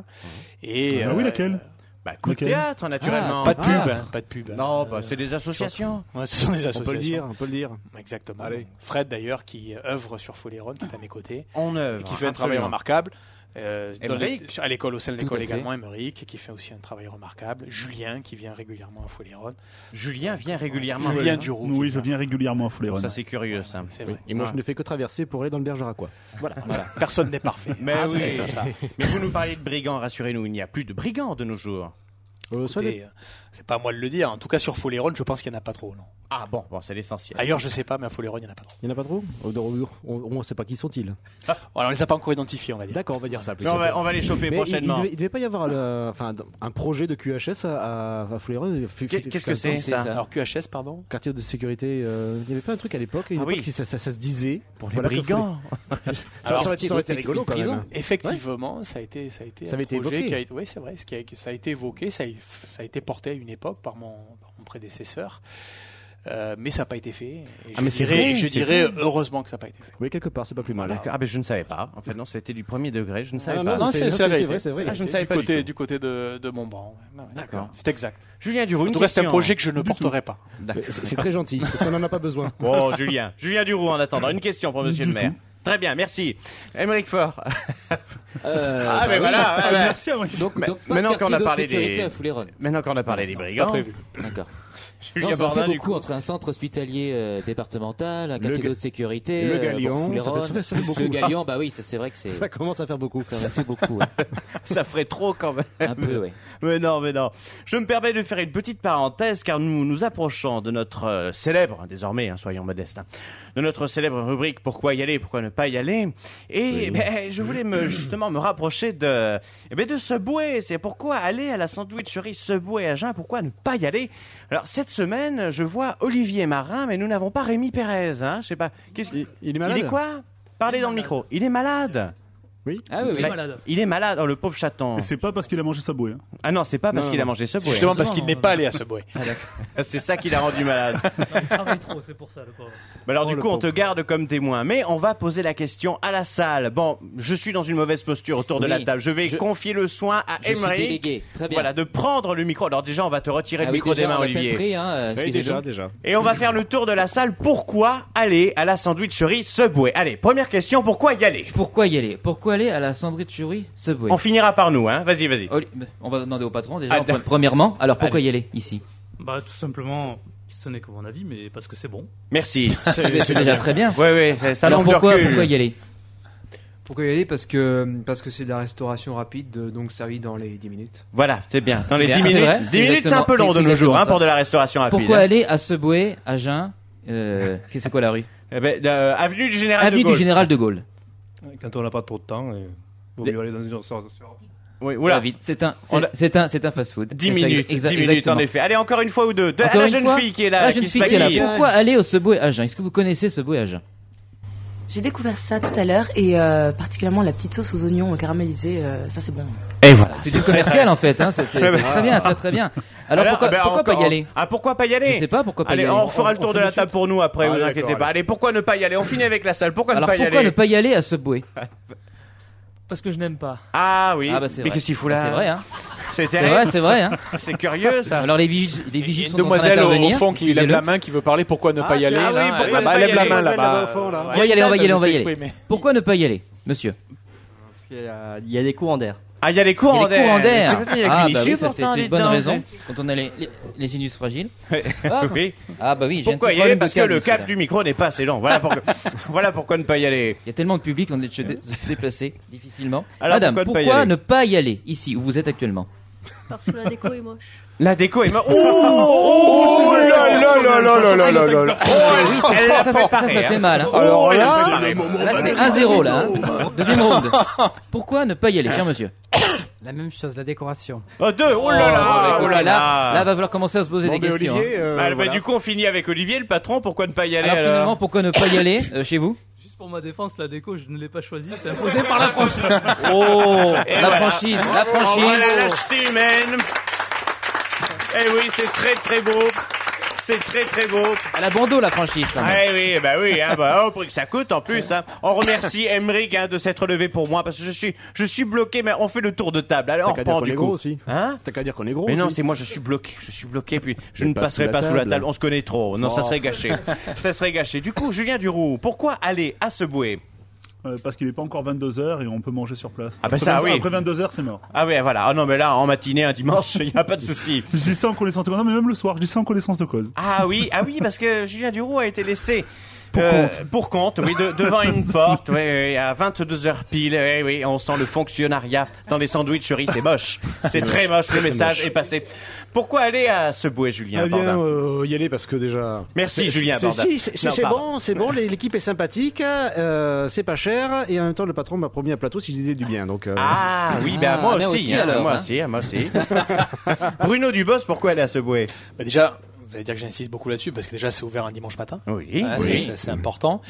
D: Et,
F: Ah oui, laquelle
B: Bah, coup de théâtre, naturellement.
D: Pas de pub.
B: Ah.
D: hein, pas de pub.
B: Non,
D: Euh,
B: bah, c'est des associations. (laughs)
D: ouais, ce sont des
C: On
D: associations.
C: peut le dire, on peut le dire.
D: Exactement.
C: Allez.
D: Fred, d'ailleurs, qui œuvre sur Folleron, qui est à mes côtés,
B: On
D: et
B: œuvre.
D: qui fait un travail remarquable. Euh, dans les- à l'école, au sein de l'école
E: à
D: également, Émeric, qui fait aussi un travail remarquable. Julien, qui vient régulièrement à Folleron.
B: Julien vient régulièrement.
D: Julien
B: hein.
D: Duroux.
F: Oui, je viens régulièrement à Fouléron.
B: Ça, c'est curieux, ça.
D: C'est
C: Oui.
D: vrai.
C: Et moi,
B: Ouais.
C: je ne fais que traverser pour aller dans le Bergeracois. Voilà.
D: Voilà. Personne n'est parfait. (laughs)
B: Mais
D: Ah,
B: oui.
D: ça.
B: Mais vous nous parliez de brigands, rassurez-nous, il n'y a plus de brigands de nos jours.
C: Euh,
D: Écoutez, euh, c'est pas à moi de le dire. En tout cas, sur Folleron, je pense qu'il n'y en a pas trop. Non.
B: Ah bon, bon, c'est l'essentiel.
D: Ailleurs, je sais pas, mais à Folleron, il n'y en a pas trop.
C: Il n'y en a pas trop On- On ne sait pas qui sont-ils.
D: Voilà, on les a pas encore identifiés, on va dire.
C: D'accord, on va dire ça. plus
B: on, va,
C: simple.
B: on va les choper
C: Mais
B: prochainement.
C: Il, devait, il devait pas y avoir le- enfin, un projet de QHS à, à.
B: Qu'est- qu'est-ce que c'est,
E: C'est
B: ça
E: ça.
D: Alors, QHS, pardon
C: Quartier de sécurité. euh, il n'y avait pas un truc à l'époque.
B: Ah oui.
C: qui- ça, ça- ça se disait.
B: Pour les
C: Voilà
B: brigands. (laughs)
C: Ça,
E: Alors,
C: ça aurait été, rigolo
E: une
C: quand même.
D: Effectivement, ça a été, ça a été
C: Ça
D: un
C: avait été
D: projet
C: évoqué.
D: oui, c'est vrai, ça a été évoqué, ça a, ça a été porté à une époque par mon, par mon prédécesseur, Euh, mais ça n'a pas été fait. Et
B: Ah,
D: je
B: mais
D: dirais,
B: vrai,
D: je dirais
B: vrai.
D: heureusement que ça n'a pas été fait.
C: Oui, quelque part, c'est pas plus mal.
B: D'accord. Ah ben je ne savais pas. En fait non, c'était du premier degré, je ne savais
C: Ah,
B: pas.
C: non,
D: Non,
C: c'est- vrai, c'est vrai.
B: Ah, je ne savais
D: du
B: pas
D: côté, du côté de, de Montbran.
B: D'accord.
D: C'est exact.
B: Julien Duroux,
D: En
B: une
D: tout cas, c'est un
B: question.
D: projet que je ne porterai pas.
C: C'est c'est très gentil, parce qu'on n'en a pas besoin.
B: Bon, (laughs) Julien. Julien Duroux en attendant. Une question pour monsieur
F: Du
B: le maire.
F: tout.
B: Très bien, merci. Émeric Fort. (laughs)
G: Euh,
B: Ah,
G: bah
B: mais
G: oui.
B: voilà. ah, bah,
H: Merci à moi.
G: Donc, donc pas
B: maintenant
G: de
B: qu'on a parlé des-
G: à.
B: Maintenant qu'on a parlé des brigands.
G: D'accord. (laughs)
B: Julien
G: Non, ça en
B: Bardin,
G: fait
B: du
G: beaucoup
B: coup.
G: entre un centre hospitalier euh, départemental, un quartier de sécurité,
C: le
G: euh,
C: Galion,
G: bon, Fouléron,
C: ça fait- ça ça beaucoup.
G: le Galion, bah oui, ça, c'est vrai que (laughs) c'est
C: Ça commence à faire beaucoup.
G: ça en fait beaucoup. ouais.
B: Ça ferait trop quand même.
G: Un peu, ouais.
B: Mais non, mais non. Je me permets de faire une petite parenthèse car nous nous approchons de notre euh, célèbre, désormais, hein, soyons modestes, hein, de notre célèbre rubrique Pourquoi y aller, pourquoi ne pas y aller. Et ben, je voulais me justement me rapprocher de, eh ben, de Subway. C'est pourquoi aller à la sandwicherie Subway à Jeun, pourquoi ne pas y aller? Alors cette semaine, je vois Olivier Marin, mais nous n'avons pas Rémi Pérez. Hein, je sais pas. Qu'est-ce
C: Il, il est malade?
B: Il est quoi? Parlez dans le micro. Il est malade.
G: Ah oui, oui.
B: Là, Il est malade. Oh, le pauvre chaton.
H: Et c'est pas parce qu'il a mangé sa bouée. hein.
B: Ah non, c'est pas parce
C: Non,
B: qu'il a
C: non.
B: mangé Subway.
D: Justement parce qu'il n'est pas allé à ce bois. (laughs)
B: C'est ça qui l'a rendu malade.
I: Il travaille trop, c'est pour ça, le pauvre.
B: Bah alors
C: Oh,
B: du coup, on te garde comme témoin, mais on va poser la question à la salle. Bon, je suis dans une mauvaise posture autour de
G: Oui.
B: la table. Je vais
G: Je-
B: confier le soin à
G: Je suis
B: Emery.
G: délégué. Très bien.
B: Voilà, de prendre le micro. Alors déjà, on va te retirer
G: Ah
B: le
G: oui,
B: micro
G: déjà,
B: des mains, Olivier.
G: hein, euh,
C: Oui,
G: excusez-nous.
C: déjà, déjà.
B: Et on va faire le tour de la salle. Pourquoi aller à la sandwicherie Subway? Allez, première question, pourquoi y aller?
E: Pourquoi y aller? Pourquoi aller à la sandwicherie Subway
B: On finira par nous, hein. Vas-y, vas-y.
E: Oli- On va demander au patron déjà.
B: Ah, d'accord.
E: premièrement, alors pourquoi y aller ici?
I: Bah, tout simplement, ce n'est que mon avis, mais parce que c'est bon.
B: Merci. (laughs)
E: C'est déjà très bien.
B: Ouais, ouais, c'est- ça
E: Alors
B: manque de
E: pourquoi,
B: recul.
E: pourquoi y aller?
J: Pourquoi y aller? Parce que parce que c'est de la restauration rapide, euh, donc servi dans les 10 minutes.
B: Voilà, c'est bien. Dans les
E: bien,
B: 10
E: c'est
B: minutes,
E: vrai,
B: 10
E: c'est
B: minutes, c'est un peu
E: exactement-
B: long de
E: c'est
B: nos jours,
E: exactement
B: hein,
E: ça.
B: pour de la restauration rapide.
E: Pourquoi
B: hein.
E: aller à Subway à Jeun euh, C'est quoi la rue?
B: Eh ben, euh, avenue du Général
E: Avenue
B: de Gaulle.
E: du Général de Gaulle.
H: Quand on n'a pas trop de temps, il vaut mieux aller dans une restauration rapide.
B: Oui,
E: Voilà. C'est un,
B: On
E: c'est
B: a-
E: c'est un, c'est un fast-food.
B: 10
E: C'est ça,
B: minutes,
E: exa-
B: 10 minutes en
E: exactement.
B: effet. Allez, encore une fois ou deux. De, à la
E: une
B: jeune
E: fois
B: fille qui est là,
E: La
B: qui
E: jeune
B: se
E: fille qui est là. Pourquoi aller au Subway à Jeun? Est-ce que vous connaissez Subway à Jeun?
K: J'ai découvert ça tout à l'heure et euh, particulièrement la petite sauce aux oignons caramélisés, euh, ça c'est bon.
B: Et voilà.
E: C'est du commercial en fait. Hein. C'est (laughs) très bien, très très bien. Alors, pourquoi,
B: ben,
E: pourquoi
B: encore-
E: pas y aller?
B: Ah, pourquoi pas y aller?
E: Je sais pas pourquoi pas
B: Allez,
E: y aller.
B: on refera le tour de la table pour nous après,
C: Ah,
B: vous inquiétez pas. Allez, pourquoi ne pas y aller On finit avec la salle. Pourquoi
E: Alors
B: ne pas y
E: pourquoi
B: aller?
E: ne pas y aller à Subway (laughs)
I: Parce que je n'aime pas.
B: Ah oui.
E: Ah bah c'est
B: Mais
E: vrai.
B: qu'est-ce qu'il fout
E: Ah,
B: là
E: C'est vrai, hein.
B: C'est
E: vrai, c'est vrai, hein. (laughs)
B: C'est curieux ça.
E: Alors les vigiles, les
D: Il y a
E: vigiles
D: une
E: sont en train
D: demoiselle au, fond qui lève la main, qui veut parler. Pourquoi ne pas y aller
B: ah oui,
D: là
B: pourquoi
D: Elle-
B: ne pas y
D: Elle lève la
B: aller
D: main
C: Demoiselle
D: là-bas.
C: là-bas au fond, là.
E: On va y aller, on va y aller, on va y aller. Pourquoi ne pas y aller, monsieur
L: Il y a des courants d'air.
B: Ah, il y a les courants
E: a les courants d'air.
B: C'est peut-être- Il y a
E: Ah bah oui, ça c'est une bonne raison. Quand on a les, les, les sinus fragiles. (laughs)
B: Oui.
E: Ah bah oui, j'ai un
B: Pourquoi
E: petit
B: y aller
E: problème de
B: Parce que
E: câble
B: le
E: ici,
B: câble
E: là.
B: du micro n'est pas assez long. Voilà pourquoi, (laughs) voilà pourquoi ne pas y aller.
E: Il y a tellement de public, on est de se dé- de se déplacer difficilement.
B: Alors,
E: Madame,
B: pourquoi ne pas y
E: pourquoi
B: aller
E: ne pas y aller ici où vous êtes actuellement?
M: Parce que la déco est moche.
B: La déco est morte. Oh,
D: Oh là là là là là là là là
E: ça, ça, ça, ça,
B: préparé,
E: ça fait
B: hein.
E: mal. hein.
D: Alors là.
E: Là, c'est 1-0 là. hein. Deuxième round. Pourquoi ne pas y aller, cher monsieur
L: La même chose, la décoration.
B: Oh, deux. Oh là là.
E: Oh
B: Oh là
E: là, là va falloir commencer à se poser
C: Bon,
E: des
C: ben,
E: questions.
C: Olivier,
E: hein.
C: euh,
B: Ah, bah,
C: voilà.
B: Du coup, on finit avec Olivier, le patron. Pourquoi ne pas y aller
E: Alors
B: alors
E: finalement, pourquoi ne pas y aller euh, chez vous
I: Juste pour ma défense, la déco, je ne l'ai pas choisie, c'est imposé par la franchise.
E: Oh,
B: Et
E: la
B: voilà.
E: franchise, la
B: Oh,
E: franchise.
B: voilà la lâcheté humaine. Eh oui, c'est très très beau. C'est très très beau.
E: Elle a bandeau la franchise. quand même.
B: Ah oui, bah oui, hein, bah, oh, pour que ça coûte en plus. Hein. On remercie (laughs) Emmerich hein, de s'être levé pour moi parce que je suis, je suis bloqué. Mais on fait le tour de table. Alors,
C: T'as
B: on
C: qu'à dire
B: reprend
C: qu'on
B: du
C: est
B: coup.
C: gros aussi.
B: Hein
C: T'as qu'à dire qu'on est gros
B: mais non,
C: aussi.
B: c'est moi, je suis bloqué. Je suis bloqué, puis je
C: Mais
B: ne
C: pas
B: passerai
C: sous la
B: pas sous la
C: table.
B: table. On se connaît trop. Non, ça serait gâché. (laughs) ça serait gâché. Du coup, Julien Duroux, pourquoi aller à Subway?
H: Euh, parce qu'il n'est pas encore 22h et on peut manger sur place.
B: Ah bah
H: Après
B: ça,
H: 22
B: oui.
H: Après 22h, c'est mort.
B: Ah oui, voilà. Ah non, mais là, en matinée, un dimanche, (laughs) il n'y a pas de souci. (laughs)
H: Je dis ça en connaissance de cause. Non, mais même le soir, je dis ça en connaissance de cause.
B: Ah oui, ah oui, parce que Julien Duroux a été laissé.
H: Pour
B: euh,
H: compte.
B: Pour compte, oui, de- devant une (laughs) porte, oui, oui, à 22h pile, oui, oui, on sent le fonctionnariat dans les sandwicheries, c'est moche. C'est très moche, le message est passé. Pourquoi aller à ce bouet, Julien
C: Eh bien, euh, y aller parce que déjà.
B: Merci, Julien
C: c'est-
B: Bardin.
C: si, c'est-
B: Non,
C: c'est
B: pardon.
C: bon, c'est bon. L'équipe est sympathique, euh, c'est pas cher et en même temps le patron m'a promis un plateau si je disais du bien. Donc. euh,
B: Ah oui, ben
E: Ah,
B: moi
E: mais
B: aussi,
E: aussi,
B: hein,
E: alors,
B: moi
E: hein.
B: aussi, hein, moi aussi. (laughs) Bruno Dubos, pourquoi aller à ce bouet?
D: Bah déjà, vous allez dire que j'insiste beaucoup là-dessus parce que déjà c'est ouvert un dimanche matin.
B: Oui,
D: Ah,
B: oui.
D: c'est- important.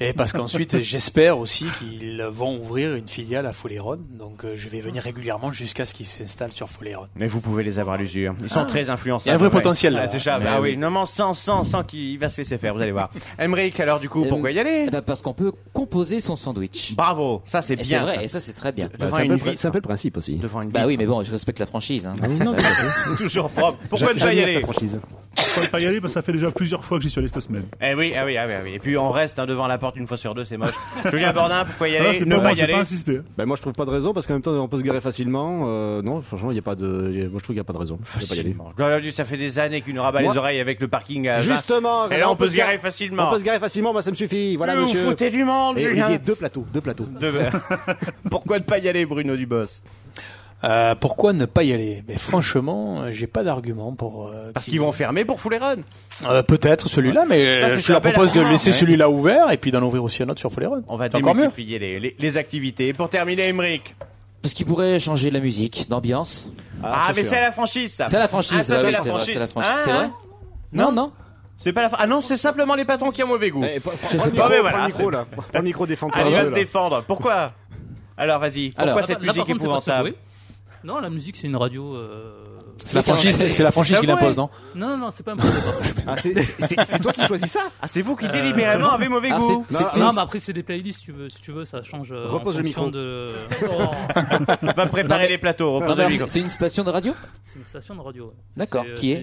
D: Et parce qu'ensuite, (laughs) j'espère aussi qu'ils vont ouvrir une filiale à Foléron. Donc, euh, je vais venir régulièrement jusqu'à ce qu'ils s'installent sur Foléron.
B: Mais vous pouvez les avoir à l'usure. Ils sont très influençables.
D: Il y a un vrai
B: ouais.
D: potentiel,
B: Ah,
D: là.
B: déjà,
D: Mais
B: bah oui.
D: oui.
B: Non, mais sans, sans, sans qu'il va se laisser faire, vous allez voir. (laughs) Emmerich, alors du coup,
G: Euh,
B: pourquoi y aller?
G: Eh ben, parce qu'on peut composer son sandwich.
B: Bravo, ça c'est
G: Et c'est
B: bien.
G: vrai,
B: ça.
G: et ça c'est très bien.
C: bah,
B: devant
C: c'est un, c'est un peu le principe aussi.
B: Devant une
G: Bah oui, mais bon, je respecte la franchise. Hein.
C: Non, (laughs)
B: Toujours propre. Pourquoi ne pas y aller?
C: franchise.
H: Pourquoi ne pas y aller Parce que ça fait déjà plusieurs fois que j'y suis allé cette semaine.
B: Eh oui, ah oui, ah oui, ah oui. Et puis on reste hein, devant la porte une fois sur deux, c'est moche. (laughs) Julien Bordin, pourquoi y
H: Ah,
B: aller Ne
H: pas
B: y aller
H: pas insisté.
C: Ben moi je trouve pas de raison parce qu'en même temps on peut se garer facilement. Euh, non, franchement il y a pas de. y a- Moi je trouve qu'il y a pas de raison. Faut pas y aller.
B: Ça fait des années qu'il nous rabat
C: Moi-
B: les oreilles avec le parking à vingt.
C: Justement.
B: Et là on peut se garer
C: On
B: facilement.
C: peut se garer facilement, moi ça me suffit. Voilà
B: vous
C: monsieur.
B: foutez du monde,
C: Et
B: Julien.
C: Olivier, deux plateaux, deux plateaux.
B: De- (laughs) Pourquoi ne pas y aller, Bruno Dubos
D: Euh, pourquoi ne pas y aller? Mais franchement, j'ai pas d'argument pour. euh,
B: Parce
D: qu'il-
B: qu'ils vont fermer pour Full Run.
D: Euh, Peut-être celui-là, mais
B: Ça, c'est
D: je leur propose de laisser
B: Ouais.
D: celui-là ouvert et puis d'en ouvrir aussi un autre sur Folleron.
B: On va
D: C'est encore mieux.
B: démultiplier les, les, les activités. Pour terminer, Emmerich.
E: Parce qu'il pourrait changer la musique, d'ambiance.
B: Ah, mais c'est la franchise, ça.
E: C'est la franchise,
B: Ah, ça, c'est
E: oui,
B: la franchise.
E: c'est la franchise.
B: Ah,
E: C'est vrai
B: hein
E: Non, non.
B: C'est pas la. Ah non, c'est simplement les patrons qui ont mauvais goût.
C: Eh, prends-
B: Je
C: prends
B: sais pas, mais
C: prends
B: voilà.
C: le micro là. Prends le micro, défends-toi.
B: Allez, va se défendre. Pourquoi? Alors, vas-y. Pourquoi
E: Alors,
B: cette musique épouvantable?
I: Non, la musique, c'est une radio. euh,
D: C'est la franchise, c'est la franchise qui l'impose, non
I: Non, non, non, c'est pas. (laughs)
C: Ah, c'est- c'est toi qui choisis ça
B: Ah, c'est vous qui délibérément avez mauvais
E: Ah,
B: goût.
E: c'est- c'est-
I: Non, mais après, c'est des playlists, si tu veux, si tu veux ça change. euh,
C: Repose
I: en
C: le
I: fonction
C: micro.
I: De... (laughs) Oh,
B: Va préparer les plateaux.
E: Non,
B: Repose le
E: mais
B: micro.
E: C'est une station de radio
I: c'est une station de radio. ouais.
E: D'accord,
I: C'est, euh,
E: qui est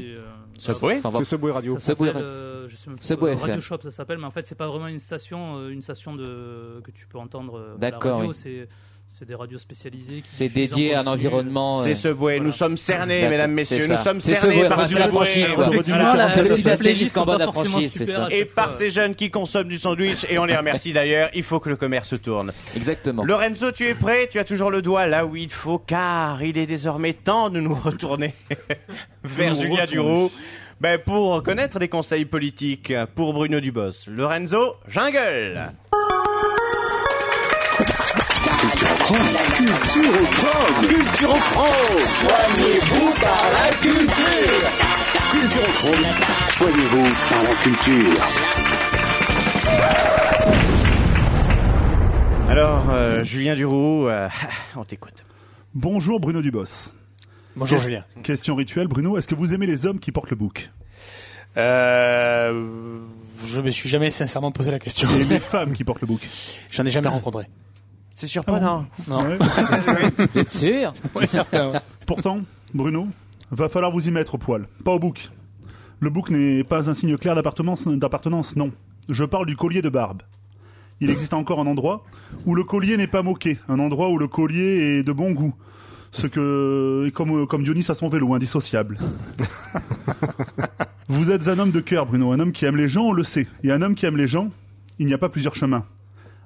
I: c'est, euh,
B: Subway
E: Enfin, bon.
C: C'est Subway Radio.
I: Ça
E: Subway
I: s'appelle, euh, je sais même plus,
E: Subway
I: euh,
E: FM.
I: Radio Shop ça s'appelle, mais en fait c'est pas vraiment une station, euh, une station de que tu peux entendre. euh, à la
E: D'accord,
I: radio,
E: oui.
I: c'est c'est des radios spécialisées.
E: C'est dédié à un environnement.
B: C'est
E: euh,
B: Subway. Nous
I: Voilà.
B: sommes cernés, mesdames, messieurs. Nous sommes cernés par
E: enfin, c'est la franchise, C'est le petit
I: les
E: astérisque en bas de la franchise, c'est
I: super
E: ça.
I: à
B: Et par ces jeunes qui consomment du sandwich, et on les remercie d'ailleurs, il faut que le commerce tourne.
E: Exactement.
B: Lorenzo, tu es prêt? Tu as toujours le doigt là où il faut, car il est désormais temps de nous retourner (laughs) vers
H: Nous
B: Julien. Duro. Ben, pour connaître des conseils politiques pour Bruno Dubos. Lorenzo, jungle
A: Culturochrome, soignez-vous par la culture. Culturochrome, soignez-vous par la culture.
B: Alors, euh, Julien Duroux, euh, (laughs) on t'écoute.
H: Bonjour Bruno Dubos.
D: Bonjour Julien.
H: Question rituelle, Bruno. Est-ce que vous aimez les hommes qui portent le bouc?
D: Euh, je me suis jamais sincèrement posé la question.
H: et les (laughs) femmes qui portent le bouc?
D: J'en ai jamais rencontré.
B: C'est surprenant.
D: Non.
H: Ouais.
E: Vous (laughs) êtes sûr
D: Oui, certain. ouais.
H: Pourtant, Bruno, va falloir vous y mettre au poil, pas au bouc. Le bouc n'est pas un signe clair d'appartenance, d'appartenance, non. Je parle du collier de barbe. Il existe encore un endroit où le collier n'est pas moqué, un endroit où le collier est de bon goût. Ce que, comme, comme Dionys à son vélo, indissociable. (laughs) Vous êtes un homme de cœur, Bruno, un homme qui aime les gens, on le sait. Et un homme qui aime les gens, il n'y a pas plusieurs chemins.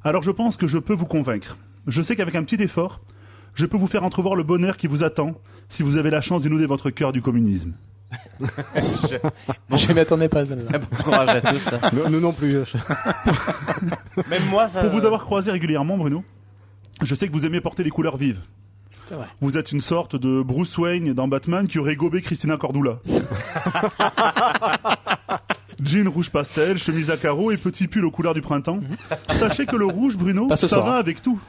H: Alors je pense que je peux vous convaincre. Je sais qu'avec un petit effort, je peux vous faire entrevoir le bonheur qui vous attend si vous avez la chance d'inonder votre cœur du communisme. (laughs)
D: Je m'y attendais pas, celle-là.
B: Bon courage à tous. hein.
C: Nous, nous non plus. (laughs)
B: Même moi, ça.
H: Pour vous avoir croisé régulièrement, Bruno, je sais que vous aimez porter des couleurs vives.
D: C'est vrai.
H: Vous êtes une sorte de Bruce Wayne dans Batman qui aurait gobé Christina Cordula. (laughs) Jean rouge pastel, chemise à carreaux et petit pull aux couleurs du printemps. Sachez que le rouge, Bruno, ça
D: soir,
H: va avec tout.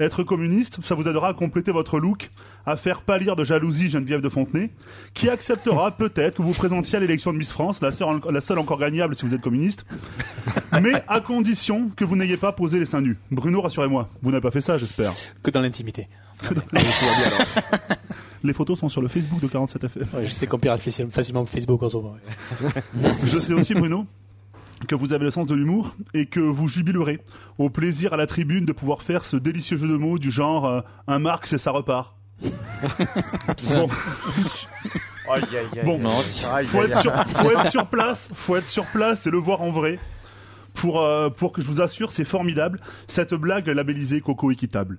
H: Être communiste, ça vous aidera à compléter votre look, à faire pâlir de jalousie Geneviève de Fontenay, qui acceptera (laughs) peut-être que vous présentiez à l'élection de Miss France, la seule, la seule encore gagnable si vous êtes communiste, (laughs) mais à condition que vous n'ayez pas posé les seins nus. Bruno, rassurez-moi, vous n'avez pas fait ça, j'espère.
D: Que dans l'intimité. (laughs)
H: Les photos sont sur le Facebook de 47FM.
D: Ouais, je sais qu'on pirate faci- facilement Facebook en ce moment. (laughs)
H: Je sais aussi, Bruno, que vous avez le sens de l'humour et que vous jubilerez au plaisir à la tribune de pouvoir faire ce délicieux jeu de mots du genre euh, un Marx et ça repart. (laughs) bon,
B: Aïe, aïe, aïe.
H: bon. Faut être, sur, faut être sur place, faut être sur place et le voir en vrai. Pour, euh, pour que je vous assure, c'est formidable. Cette blague labellisée Coco équitable.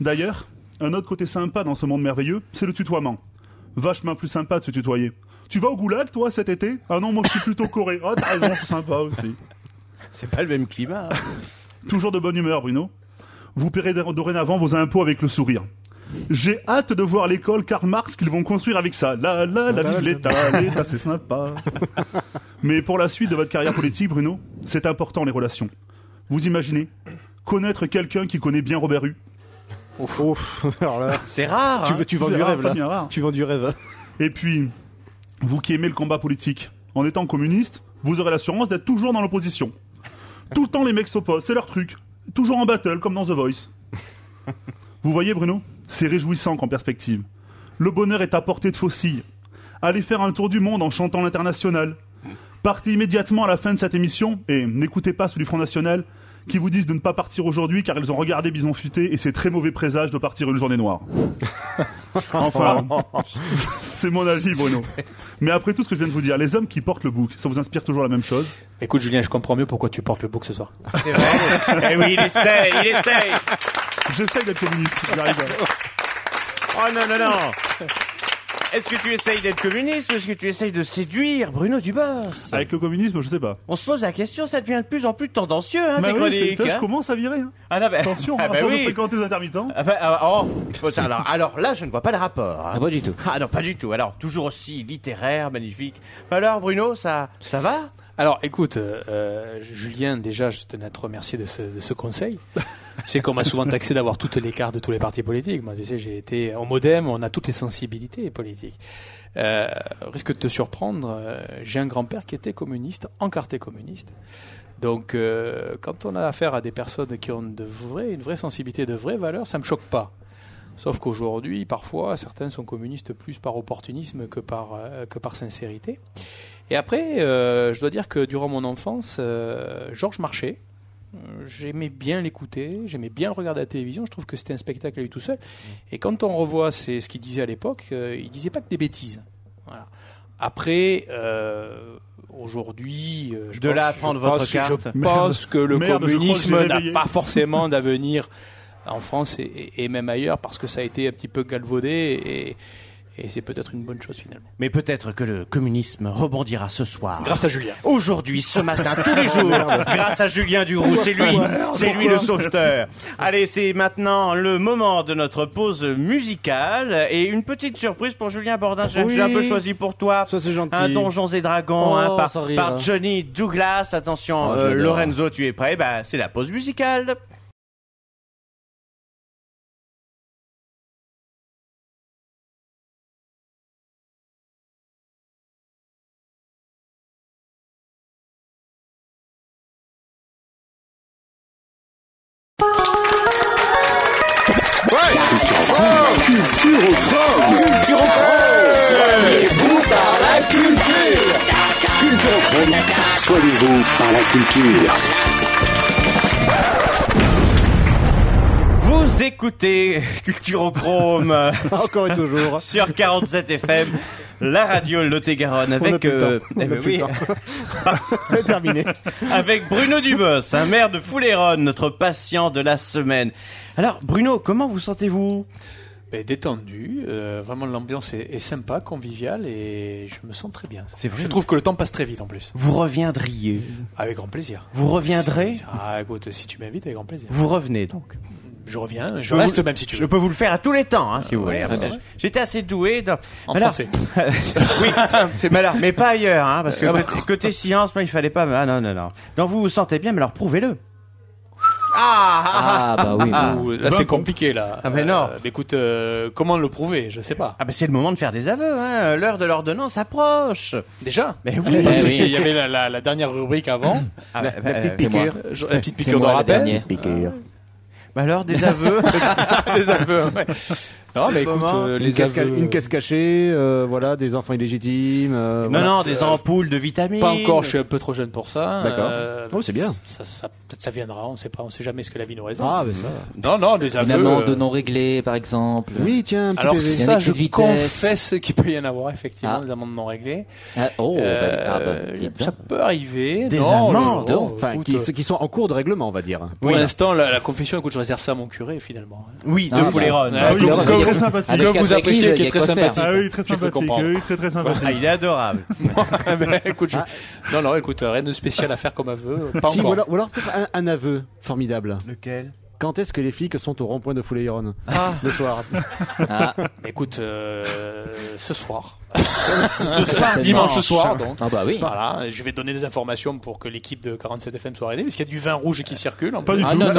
H: D'ailleurs, un autre côté sympa dans ce monde merveilleux, c'est le tutoiement. Vachement plus sympa de se tutoyer. Tu vas au goulag, toi, cet été? Ah non, moi je suis plutôt coré. Ah, t'as raison, c'est sympa aussi.
B: C'est pas le même climat. hein. (laughs)
H: Toujours de bonne humeur, Bruno. Vous paierez dor- dorénavant vos impôts avec le sourire. J'ai hâte de voir l'école Karl Marx qu'ils vont construire avec ça. Là, là, la vive l'État, l'État, c'est sympa. Mais pour la suite de votre carrière politique, Bruno, c'est important les relations. Vous imaginez? Connaître quelqu'un qui connaît bien Robert Hue?
C: Ouf, ouf. (laughs) Alors là,
B: C'est rare.
C: tu,
B: hein.
C: vends du
H: rare,
C: rêve là.
H: rare.
C: Tu vends du rêve.
H: Et puis, vous qui aimez le combat politique, en étant communiste, vous aurez l'assurance d'être toujours dans l'opposition. Tout le temps, les mecs s'opposent, c'est leur truc. Toujours en battle, comme dans The Voice. Vous voyez, Bruno C'est réjouissant qu'en perspective. Le bonheur est à portée de faucille. Allez faire un tour du monde en chantant l'international. Partez immédiatement à la fin de cette émission et n'écoutez pas ceux du Front National qui vous disent de ne pas partir aujourd'hui car ils ont regardé Bison Futé et c'est très mauvais présage de partir une journée noire. (laughs) Enfin, (laughs) c'est mon avis, Bruno. Mais après tout ce que je viens de vous dire, les hommes qui portent le bouc, ça vous inspire toujours la même chose?
D: Écoute, Julien, je comprends mieux pourquoi tu portes le bouc ce soir.
B: C'est vrai. eh oui, il essaye, il essaye.
H: J'essaye d'être communiste, j'arrive.
B: Oh non, non, non. Est-ce que tu essayes d'être communiste ou est-ce que tu essayes de séduire Bruno Dubos
H: Avec le communisme, je sais pas.
B: On se pose la question, ça devient de plus en plus tendancieux, hein,
H: Bah
B: tes
H: oui,
B: chroniques,
H: tu vois,
B: hein.
H: je commence à virer. hein.
B: Ah non, bah,
H: Attention,
B: ah
H: à
B: bah
H: de
B: oui.
H: fréquenter les intermittents.
B: Ah bah, ah, oh, (laughs) faut- alors, alors là, je ne vois pas le rapport.
E: Ah, pas du tout.
B: Ah non, pas du tout. Alors, toujours aussi littéraire, magnifique. Alors, Bruno, ça, ça va?
D: Alors, écoute, euh, euh, Julien, déjà, je tenais à te remercier de ce, de ce conseil. Tu sais qu'on m'a souvent taxé d'avoir toutes les cartes de tous les partis politiques. Moi, tu sais, j'ai été au MoDem, on a toutes les sensibilités politiques. Euh, risque de te surprendre, euh, j'ai un grand-père qui était communiste, encarté communiste. Donc, euh, quand on a affaire à des personnes qui ont de vraies, une vraie sensibilité, de vraies valeurs, ça me choque pas. Sauf qu'aujourd'hui, parfois, certains sont communistes plus par opportunisme que par, euh, que par sincérité. Et après, euh, je dois dire que durant mon enfance, euh, Georges Marchais, j'aimais bien l'écouter, j'aimais bien le regarder à la télévision, je trouve que c'était un spectacle à lui tout seul. Et quand on revoit c'est ce qu'il disait à l'époque, euh, il disait pas que des bêtises. Voilà. Après, euh, aujourd'hui, euh, je
B: De
D: pense-
B: là à prendre votre
D: pense-
B: carte.
D: Je pense que le
H: Merde,
D: communisme n'a pas forcément d'avenir en France et, et même ailleurs parce que ça a été un petit peu galvaudé et, et c'est peut-être une bonne chose finalement.
B: Mais peut-être que le communisme rebondira ce soir.
D: Grâce à Julien.
B: Aujourd'hui, ce matin, tous les jours, (laughs) grâce à Julien Duroux, c'est lui, c'est lui le sauveteur. Allez, c'est maintenant le moment de notre pause musicale et une petite surprise pour Julien Bordin. J'ai
C: Oui.
B: un peu choisi pour toi.
C: Ça, c'est gentil.
B: Un Donjons et Dragons
C: Oh,
B: hein, par, par Johnny Douglas. Attention,
C: Oh,
B: euh. Lorenzo, tu es prêt? Bah, c'est la pause musicale. Écoutez Culturochrome (laughs)
C: Encore et toujours.
B: sur 47 FM, la radio Lot-et-Garonne avec euh, eh ben oui, (laughs)
C: C'est terminé.
B: avec Bruno Dubos, un maire de Fouléronne, notre patient de la semaine. Alors Bruno, comment vous sentez-vous?
D: Ben, détendu, euh, vraiment l'ambiance est, est sympa, conviviale et je me sens très bien.
B: C'est vrai.
D: Je trouve que le temps passe très vite en plus.
B: Vous reviendriez?
D: Avec grand plaisir.
B: Vous reviendrez?
D: Ah écoute, si tu m'invites, avec grand plaisir.
B: Vous revenez donc
D: Je reviens, je
B: peux
D: reste
B: vous-
D: même si tu
B: Je
D: veux.
B: peux vous le faire à tous les temps, hein, si vous voulez. Parce J'étais assez doué dans...
D: En
B: Alors-
D: français. (laughs)
B: oui, (laughs) mais, alors, mais pas ailleurs, hein, parce que
D: Ah bah.
B: côté, science, moi, il fallait pas. Ah non, non, non. Donc vous vous sentez bien, mais alors prouvez-le. Ah,
E: Ah, bah oui.
B: ah,
D: Ouh, là c'est compliqué là.
B: Ah, mais non.
D: mais écoute, euh, comment le prouver? Je sais pas.
B: Ah bah c'est le moment de faire des aveux, hein. L'heure de l'ordonnance approche.
D: Déjà?
B: Mais
D: Je
B: oui.
D: pensais
E: oui.
D: qu'il y avait la, la- la dernière rubrique avant,
B: Ah, bah,
C: la petite
B: euh,
E: C'est moi.
C: piqûre.
D: Euh, je- la petite
E: C'est
D: piqûre de
E: moi la
D: rappel.
E: dernière.
C: Piqûre.
B: Bah alors des aveux. (laughs)
D: Des aveux, ouais. Non,
B: C'est
D: mais écoute,
B: comment
D: euh,
C: Une caisse, ca-
D: aveux.
C: une caisse cachée, euh, voilà, des enfants illégitimes. euh,
B: non,
C: voilà.
B: non, des ampoules de vitamines.
D: Pas encore, je suis un peu trop jeune pour ça.
C: D'accord.
D: Euh,
C: Oh, c'est bien.
D: Ça, ça- peut-être ça viendra, on sait pas, on sait jamais ce que la vie nous réserve.
C: Ah, mais ça.
D: Non, non, des
E: Une
D: aveux.
E: amende
D: euh,
E: non réglée, par exemple.
C: Oui, tiens, un petit
D: Alors
C: PV.
E: Il y a
D: ça, je
E: vitesse.
D: confesse qu'il peut y en avoir effectivement
E: Ah.
D: des amendes non réglées.
E: Ah, oh,
D: Euh,
E: bah, ah, bah, dites
D: ça peut arriver.
B: Des
D: non,
B: amendes.
D: non,
C: Enfin,
D: écoute,
C: qui, ceux qui sont en cours de règlement, on va dire.
D: Pour l'instant, la, la confession, écoute, je réserve ça à mon curé finalement.
B: Oui, de
E: Ah,
D: Ah, comme- comme-
H: très sympathique.
E: Avec
D: que vous appréciez, qui est très sympathique.
H: Ah oui, très sympathique. Oui, très très
B: Ah,
H: sympathique.
B: il est adorable. (laughs)
D: Ben, écoute, je- non, non, écoute, rien de spécial à faire comme aveu. Pas
C: Si, ou
D: encore.
C: alors, ou alors peut-être un, un aveu formidable.
B: Lequel?
C: Quand est-ce que les flics sont au rond-point de Fouléron
B: Ah.
C: Le soir?
E: Ah,
D: Écoute, euh, ce soir.
E: ce soir,
D: Dimanche soir, donc.
E: Ah bah oui.
D: Voilà, je vais donner des informations pour que l'équipe de 47 FM soit aidée, parce qu'il y a du vin rouge qui circule.
H: Pas du
E: Ah
H: tout. pas du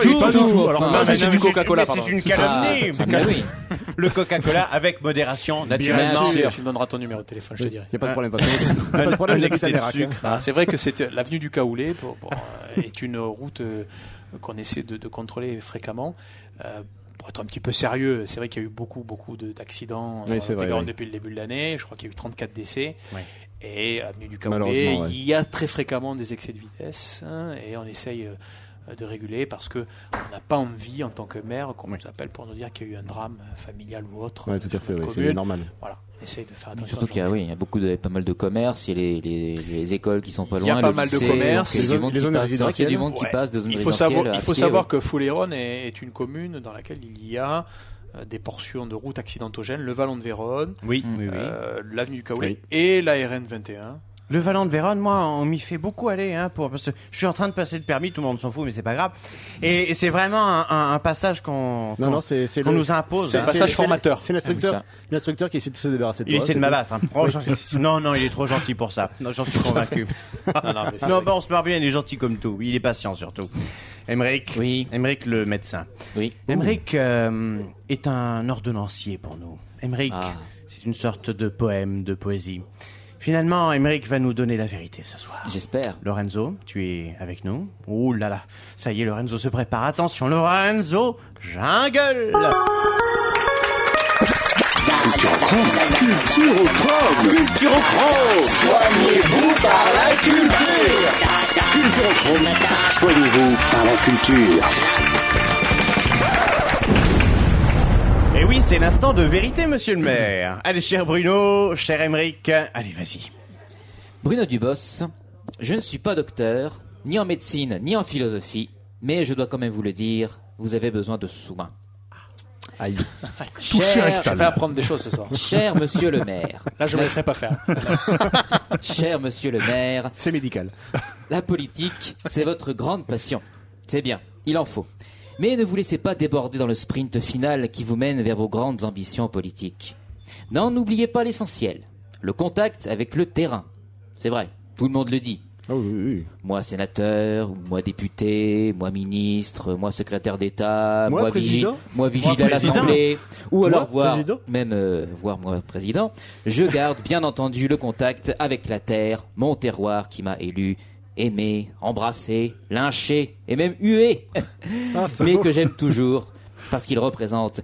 H: tout,
E: du
H: pas du
E: tout.
H: tout. Alors,
D: c'est du Coca-Cola.
B: C'est une
E: Ah,
B: calomnie.
E: ah.
B: Le Coca-Cola avec modération, naturellement.
E: sûr.
D: Tu me donneras ton numéro de téléphone, je te dirai.
C: Il n'y a pas de problème. Pas de problème.
D: Ah, c'est vrai que c'est euh, l'avenue du pour, euh, est une route euh, qu'on essaie de, de contrôler fréquemment. Euh, pour être un petit peu sérieux, c'est vrai qu'il y a eu beaucoup, beaucoup de- d'accidents
C: Oui,
D: euh,
C: oui.
D: depuis le début de l'année. Je crois qu'il y a eu 34 décès.
B: Ouais.
D: Et avenue du Caoulet,
C: ouais.
D: il y a très fréquemment des excès de vitesse. hein, et on essaye euh, de réguler parce que on n'a pas envie, en tant que maire, qu'on nous appelle pour nous dire qu'il y a eu un drame familial ou autre.
C: Ouais, tout à fait, oui, c'est normal.
D: Voilà, essaye de faire attention.
E: Surtout qu'il y a,
D: genre de
E: oui, il y a beaucoup de, pas mal de commerces, il y a les, les, les écoles qui sont pas
D: Il
E: loin.
D: y a pas mal de commerces.
E: il y a
C: Les
E: du monde
C: zones
E: qui passe. Vrai y a du monde qui
D: Ouais.
E: passe de zones
D: Il faut savoir, il faut
E: pied,
D: savoir
E: ouais.
D: que Fouléron est, est une commune dans laquelle il y a euh, des portions de routes accidentogènes, le Vallon de Vérone,
B: Oui, oui, oui.
D: euh, l'avenue du Caoulet
C: Oui.
D: et la RN 21.
B: Le Vallon de Vérone, moi, on m'y fait beaucoup aller, hein, pour, parce que je suis en train de passer le permis, tout le monde s'en fout, mais c'est pas grave. Et, et c'est vraiment un, un- un passage qu'on
C: Non,
B: qu'on-
C: non, c'est c'est
B: qu'on
C: le-
B: nous impose.
C: c'est-
B: hein.
C: c'est-
D: passage formateur.
C: C'est l'instructeur, l'instructeur qui essaie de se débarrasser de
B: Il
C: toi.
B: essaie de m'abattre. hein. Oh, non, non, il est trop gentil pour ça. Non, j'en suis (laughs) convaincu.
D: Non, non, mais c'est
B: non, bon, on se marre bien, il est gentil comme tout. Il est patient surtout. Émeric,
E: Oui.
B: Émeric le médecin.
E: Oui.
B: Émeric euh, est un ordonnancier pour nous. Émeric,
E: Ah.
B: c'est une sorte de poème, de poésie. Finalement, Émeric va nous donner la vérité ce soir.
E: J'espère.
B: Lorenzo, tu es avec nous Ouh là là, ça y est, Lorenzo se prépare. Attention, Lorenzo, jungle
A: Culturochrome. Culturochrome. Soignez-vous par la culture. Culturochrome. Soignez-vous par la culture.
B: C'est l'instant de vérité, monsieur le maire. Allez, cher Bruno, cher Émeric, allez, vas-y.
E: Bruno Dubos, je ne suis pas docteur, ni en médecine, ni en philosophie, mais je dois quand même vous le dire, vous avez besoin de soins.
C: Aïe.
E: Cher.
D: Je vais apprendre des choses ce soir.
E: cher monsieur le maire,
D: Là, je ne me laisserai pas faire. (laughs)
E: cher monsieur le maire,
C: C'est médical.
E: la politique, c'est votre grande passion. C'est bien, il en faut. Mais ne vous laissez pas déborder dans le sprint final qui vous mène vers vos grandes ambitions politiques. Non, n'oubliez pas l'essentiel, le contact avec le terrain. C'est vrai, tout le monde le dit.
C: Oh, oui, oui.
E: Moi sénateur, moi député, moi ministre, moi secrétaire d'État,
C: Moi,
E: moi, vigi- moi vigile à l'Assemblée, ou
C: Moi,
E: alors voir,
C: président
E: même euh, voir moi président, je garde bien entendu le contact avec la terre, mon terroir qui m'a élu, aimé, embrassé, lynché et même hué,
C: Ah,
E: mais que j'aime toujours parce qu'il représente.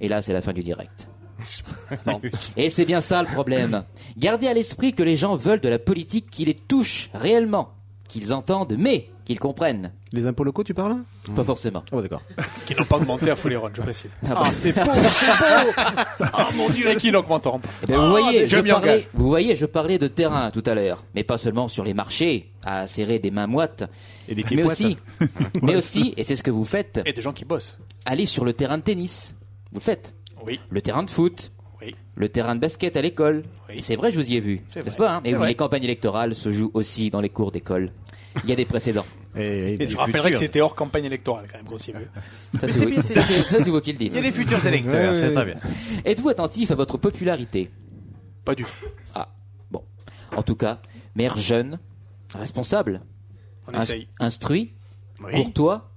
E: Et là, c'est la fin du direct. (laughs) Bon. Et c'est bien ça le problème. Gardez à l'esprit que les gens veulent de la politique qui les touche réellement, qu'ils entendent, mais qu'ils comprennent.
C: Les impôts locaux, tu parles
E: Pas forcément.
C: Oh, d'accord. (laughs)
D: Qui n'ont pas augmenté à Fouléron, je précise.
E: Ah bah.
C: c'est beau, c'est beau (laughs)
D: Ah mon dieu, et qui n'augmenteront pas.
E: Eh ben, vous, voyez,
D: je
E: parlais,
D: engage.
E: vous voyez, je parlais de terrain tout à l'heure, mais pas seulement sur les marchés, à serrer des mains moites,
C: Et des pieds
E: mais aussi, (laughs) mais aussi, et c'est ce que vous faites,
D: Et des gens qui bossent.
E: aller sur le terrain de tennis. Vous le faites.
D: Oui.
E: Le terrain de foot.
D: Oui.
E: Le terrain de basket à l'école.
D: Oui.
E: C'est vrai, je vous y ai vu.
D: C'est vrai.
E: pas hein? Et oui,
D: vrai.
E: les campagnes électorales se jouent aussi dans les cours d'école. Il y a des précédents.
C: Et, et-
D: Je rappellerai que c'était hors campagne électorale quand même, grossier mieux.
E: Ça, c'est vous, ça, c'est- ça, c'est vous qui le dites.
B: Il y a des futurs électeurs, c'est très bien.
E: Êtes-vous attentif à votre popularité?
D: Pas du tout.
E: Ah, bon. En tout cas, maire jeune, responsable,
D: On
E: ins-
D: essaye.
E: instruit,
B: Oui.
E: courtois,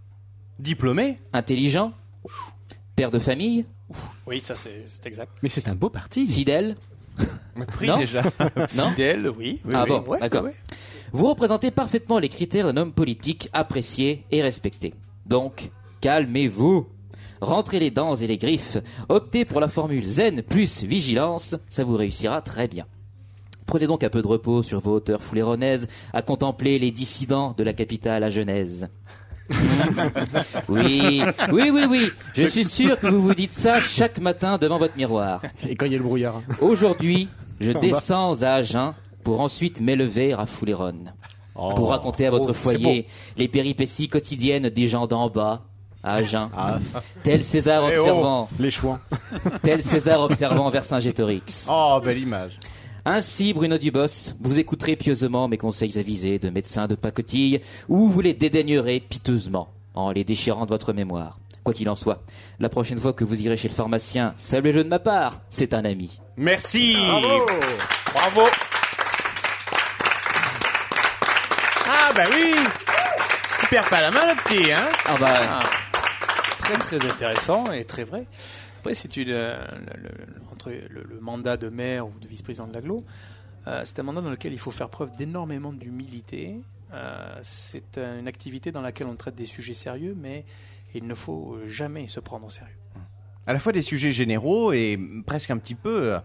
B: Diplômé
E: intelligent, père de famille,
D: Oui, ça c'est c'est exact.
C: Mais c'est un beau parti.
E: fidèle. (laughs)
B: Pris
E: Non.
B: déjà.
E: Non
D: Fidèle, oui. oui,
E: Ah
D: oui.
E: bon,
D: Ouais,
E: d'accord.
D: ouais.
E: Vous représentez parfaitement les critères d'un homme politique apprécié et respecté. Donc, calmez-vous. Rentrez les dents et les griffes. Optez pour la formule zen plus vigilance. Ça vous réussira très bien. Prenez donc un peu de repos sur vos hauteurs fouléronaises à contempler les dissidents de la capitale à Genèse. (laughs) oui, oui, oui, oui. Je suis sûr que vous vous dites ça chaque matin devant votre miroir.
C: Et quand il y a le brouillard.
E: Aujourd'hui, je (laughs) descends à Agen pour ensuite m'élever à Fouléronne.
C: Oh.
E: Pour raconter à votre
C: Oh,
E: foyer les péripéties quotidiennes des gens d'en bas, à Agen.
C: Ah.
E: Tel César
B: Eh oh.
E: observant,
C: Les chouans. (laughs)
E: tel César observant Vercingétorix.
B: Oh, belle image.
E: Ainsi, Bruno Dubos, vous écouterez pieusement mes conseils avisés de médecin de pacotille, ou vous les dédaignerez piteusement, en les déchirant de votre mémoire. Quoi qu'il en soit, la prochaine fois que vous irez chez le pharmacien, saluez-le de ma part, c'est un ami.
B: Merci.
D: Bravo.
B: Ah bah oui. Tu perds pas la main, le petit, hein
E: Ah bah,
D: Ah. Très très intéressant et très vrai. Après, si tu le, le- entre le, le mandat de maire ou de vice-président de l'aglo, euh, c'est un mandat dans lequel il faut faire preuve d'énormément d'humilité. Euh, c'est une activité dans laquelle on traite des sujets sérieux, mais il ne faut jamais se prendre au sérieux.
B: À la fois des sujets généraux et presque un petit peu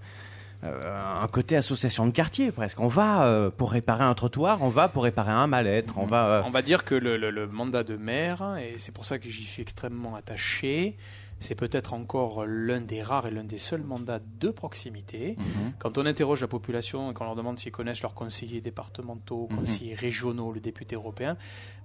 B: euh, un côté association de quartier presque. On va euh, pour réparer un trottoir, on va pour réparer un mal-être, on va. euh,
D: On va dire que le, le- le mandat de maire, et c'est pour ça que j'y suis extrêmement attaché, c'est peut-être encore l'un des rares et l'un des seuls mandats de proximité.
E: Mhm.
D: Quand on interroge la population et qu'on leur demande s'ils connaissent leurs conseillers départementaux,
E: Mhm.
D: conseillers régionaux, le député européen,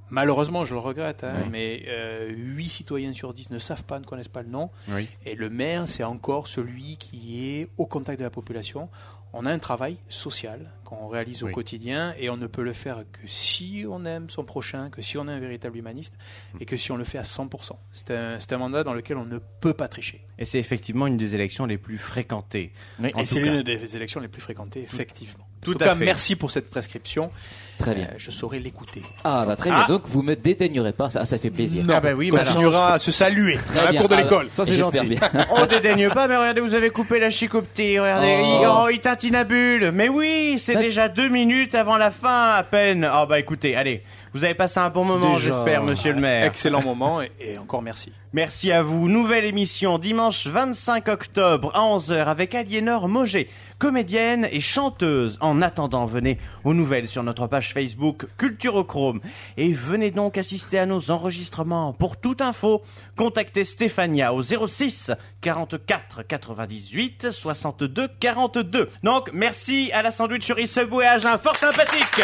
D: malheureusement, je le regrette, hein,
B: Oui.
D: mais euh, 8 citoyens sur 10 ne savent pas, ne connaissent pas le nom.
B: Oui.
D: Et le maire, c'est encore celui qui est au contact de la population. On a un travail social qu'on réalise au
B: Oui.
D: quotidien et on ne peut le faire que si on aime son prochain, que si on est un véritable humaniste et que si on le fait à 100%. C'est un, c'est un mandat dans lequel on ne peut pas tricher.
B: Et c'est effectivement une des élections les plus fréquentées. En
D: et c'est
B: cas.
D: l'une des élections les plus fréquentées, effectivement.
B: Tout
D: en tout
B: à
D: cas,
B: fait.
D: merci pour cette prescription.
E: Très bien.
D: Euh, je saurai l'écouter.
E: Ah bah très bien,
D: Ah.
E: donc vous me dédaignerez pas, ça, ça fait plaisir.
D: Non,
B: Ah bah oui,
D: on continuera à se saluer
E: Très
D: dans la
E: bien.
D: cour de
E: Ah,
D: l'école.
E: ça, c'est J'espère gentil. bien. (laughs)
B: On dédaigne pas, mais regardez, vous avez coupé la chic au petit. Regardez,
E: Oh.
B: il, oh, il tintinabule. Mais oui, c'est déjà deux minutes avant la fin à peine. Oh bah écoutez, allez, vous avez passé un bon moment,
D: Déjà.
B: j'espère, monsieur le maire.
D: Excellent moment et, et encore merci.
B: Merci à vous. Nouvelle émission dimanche 25 octobre à 11h avec Aliénor Moget, comédienne et chanteuse. En attendant, venez aux nouvelles sur notre page Facebook Culturochrome et venez donc assister à nos enregistrements. Pour toute info, contactez Stéphania au 06 44 98 62 42. Donc merci à la sandwicherie Subway Agen, fort sympathique.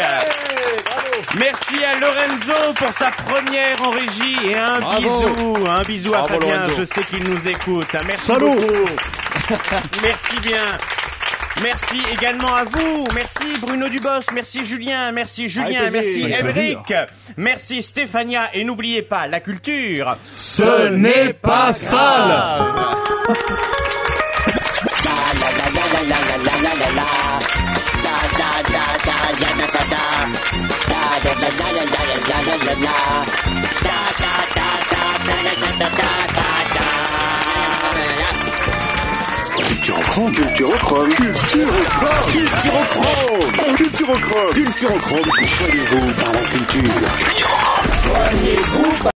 B: Merci à Lorenzo pour sa première en régie et un
D: Bravo.
B: bisou, un bisou à Fabien,
D: Lorenzo.
B: je sais qu'il nous écoute. Merci
H: Salaud.
B: beaucoup. (laughs) Merci bien. Merci également à vous. Merci Bruno Dubos. Merci Julien. Merci Julien. Merci Émeric. Merci Stéphania. Et n'oubliez pas, la culture,
H: Ce n'est pas sale.
A: Culturochrome. Culturochrome. Culturochrome. Culturochrome. Culturochrome. Culturochrome. Soignez-vous par la culture. Soignez-vous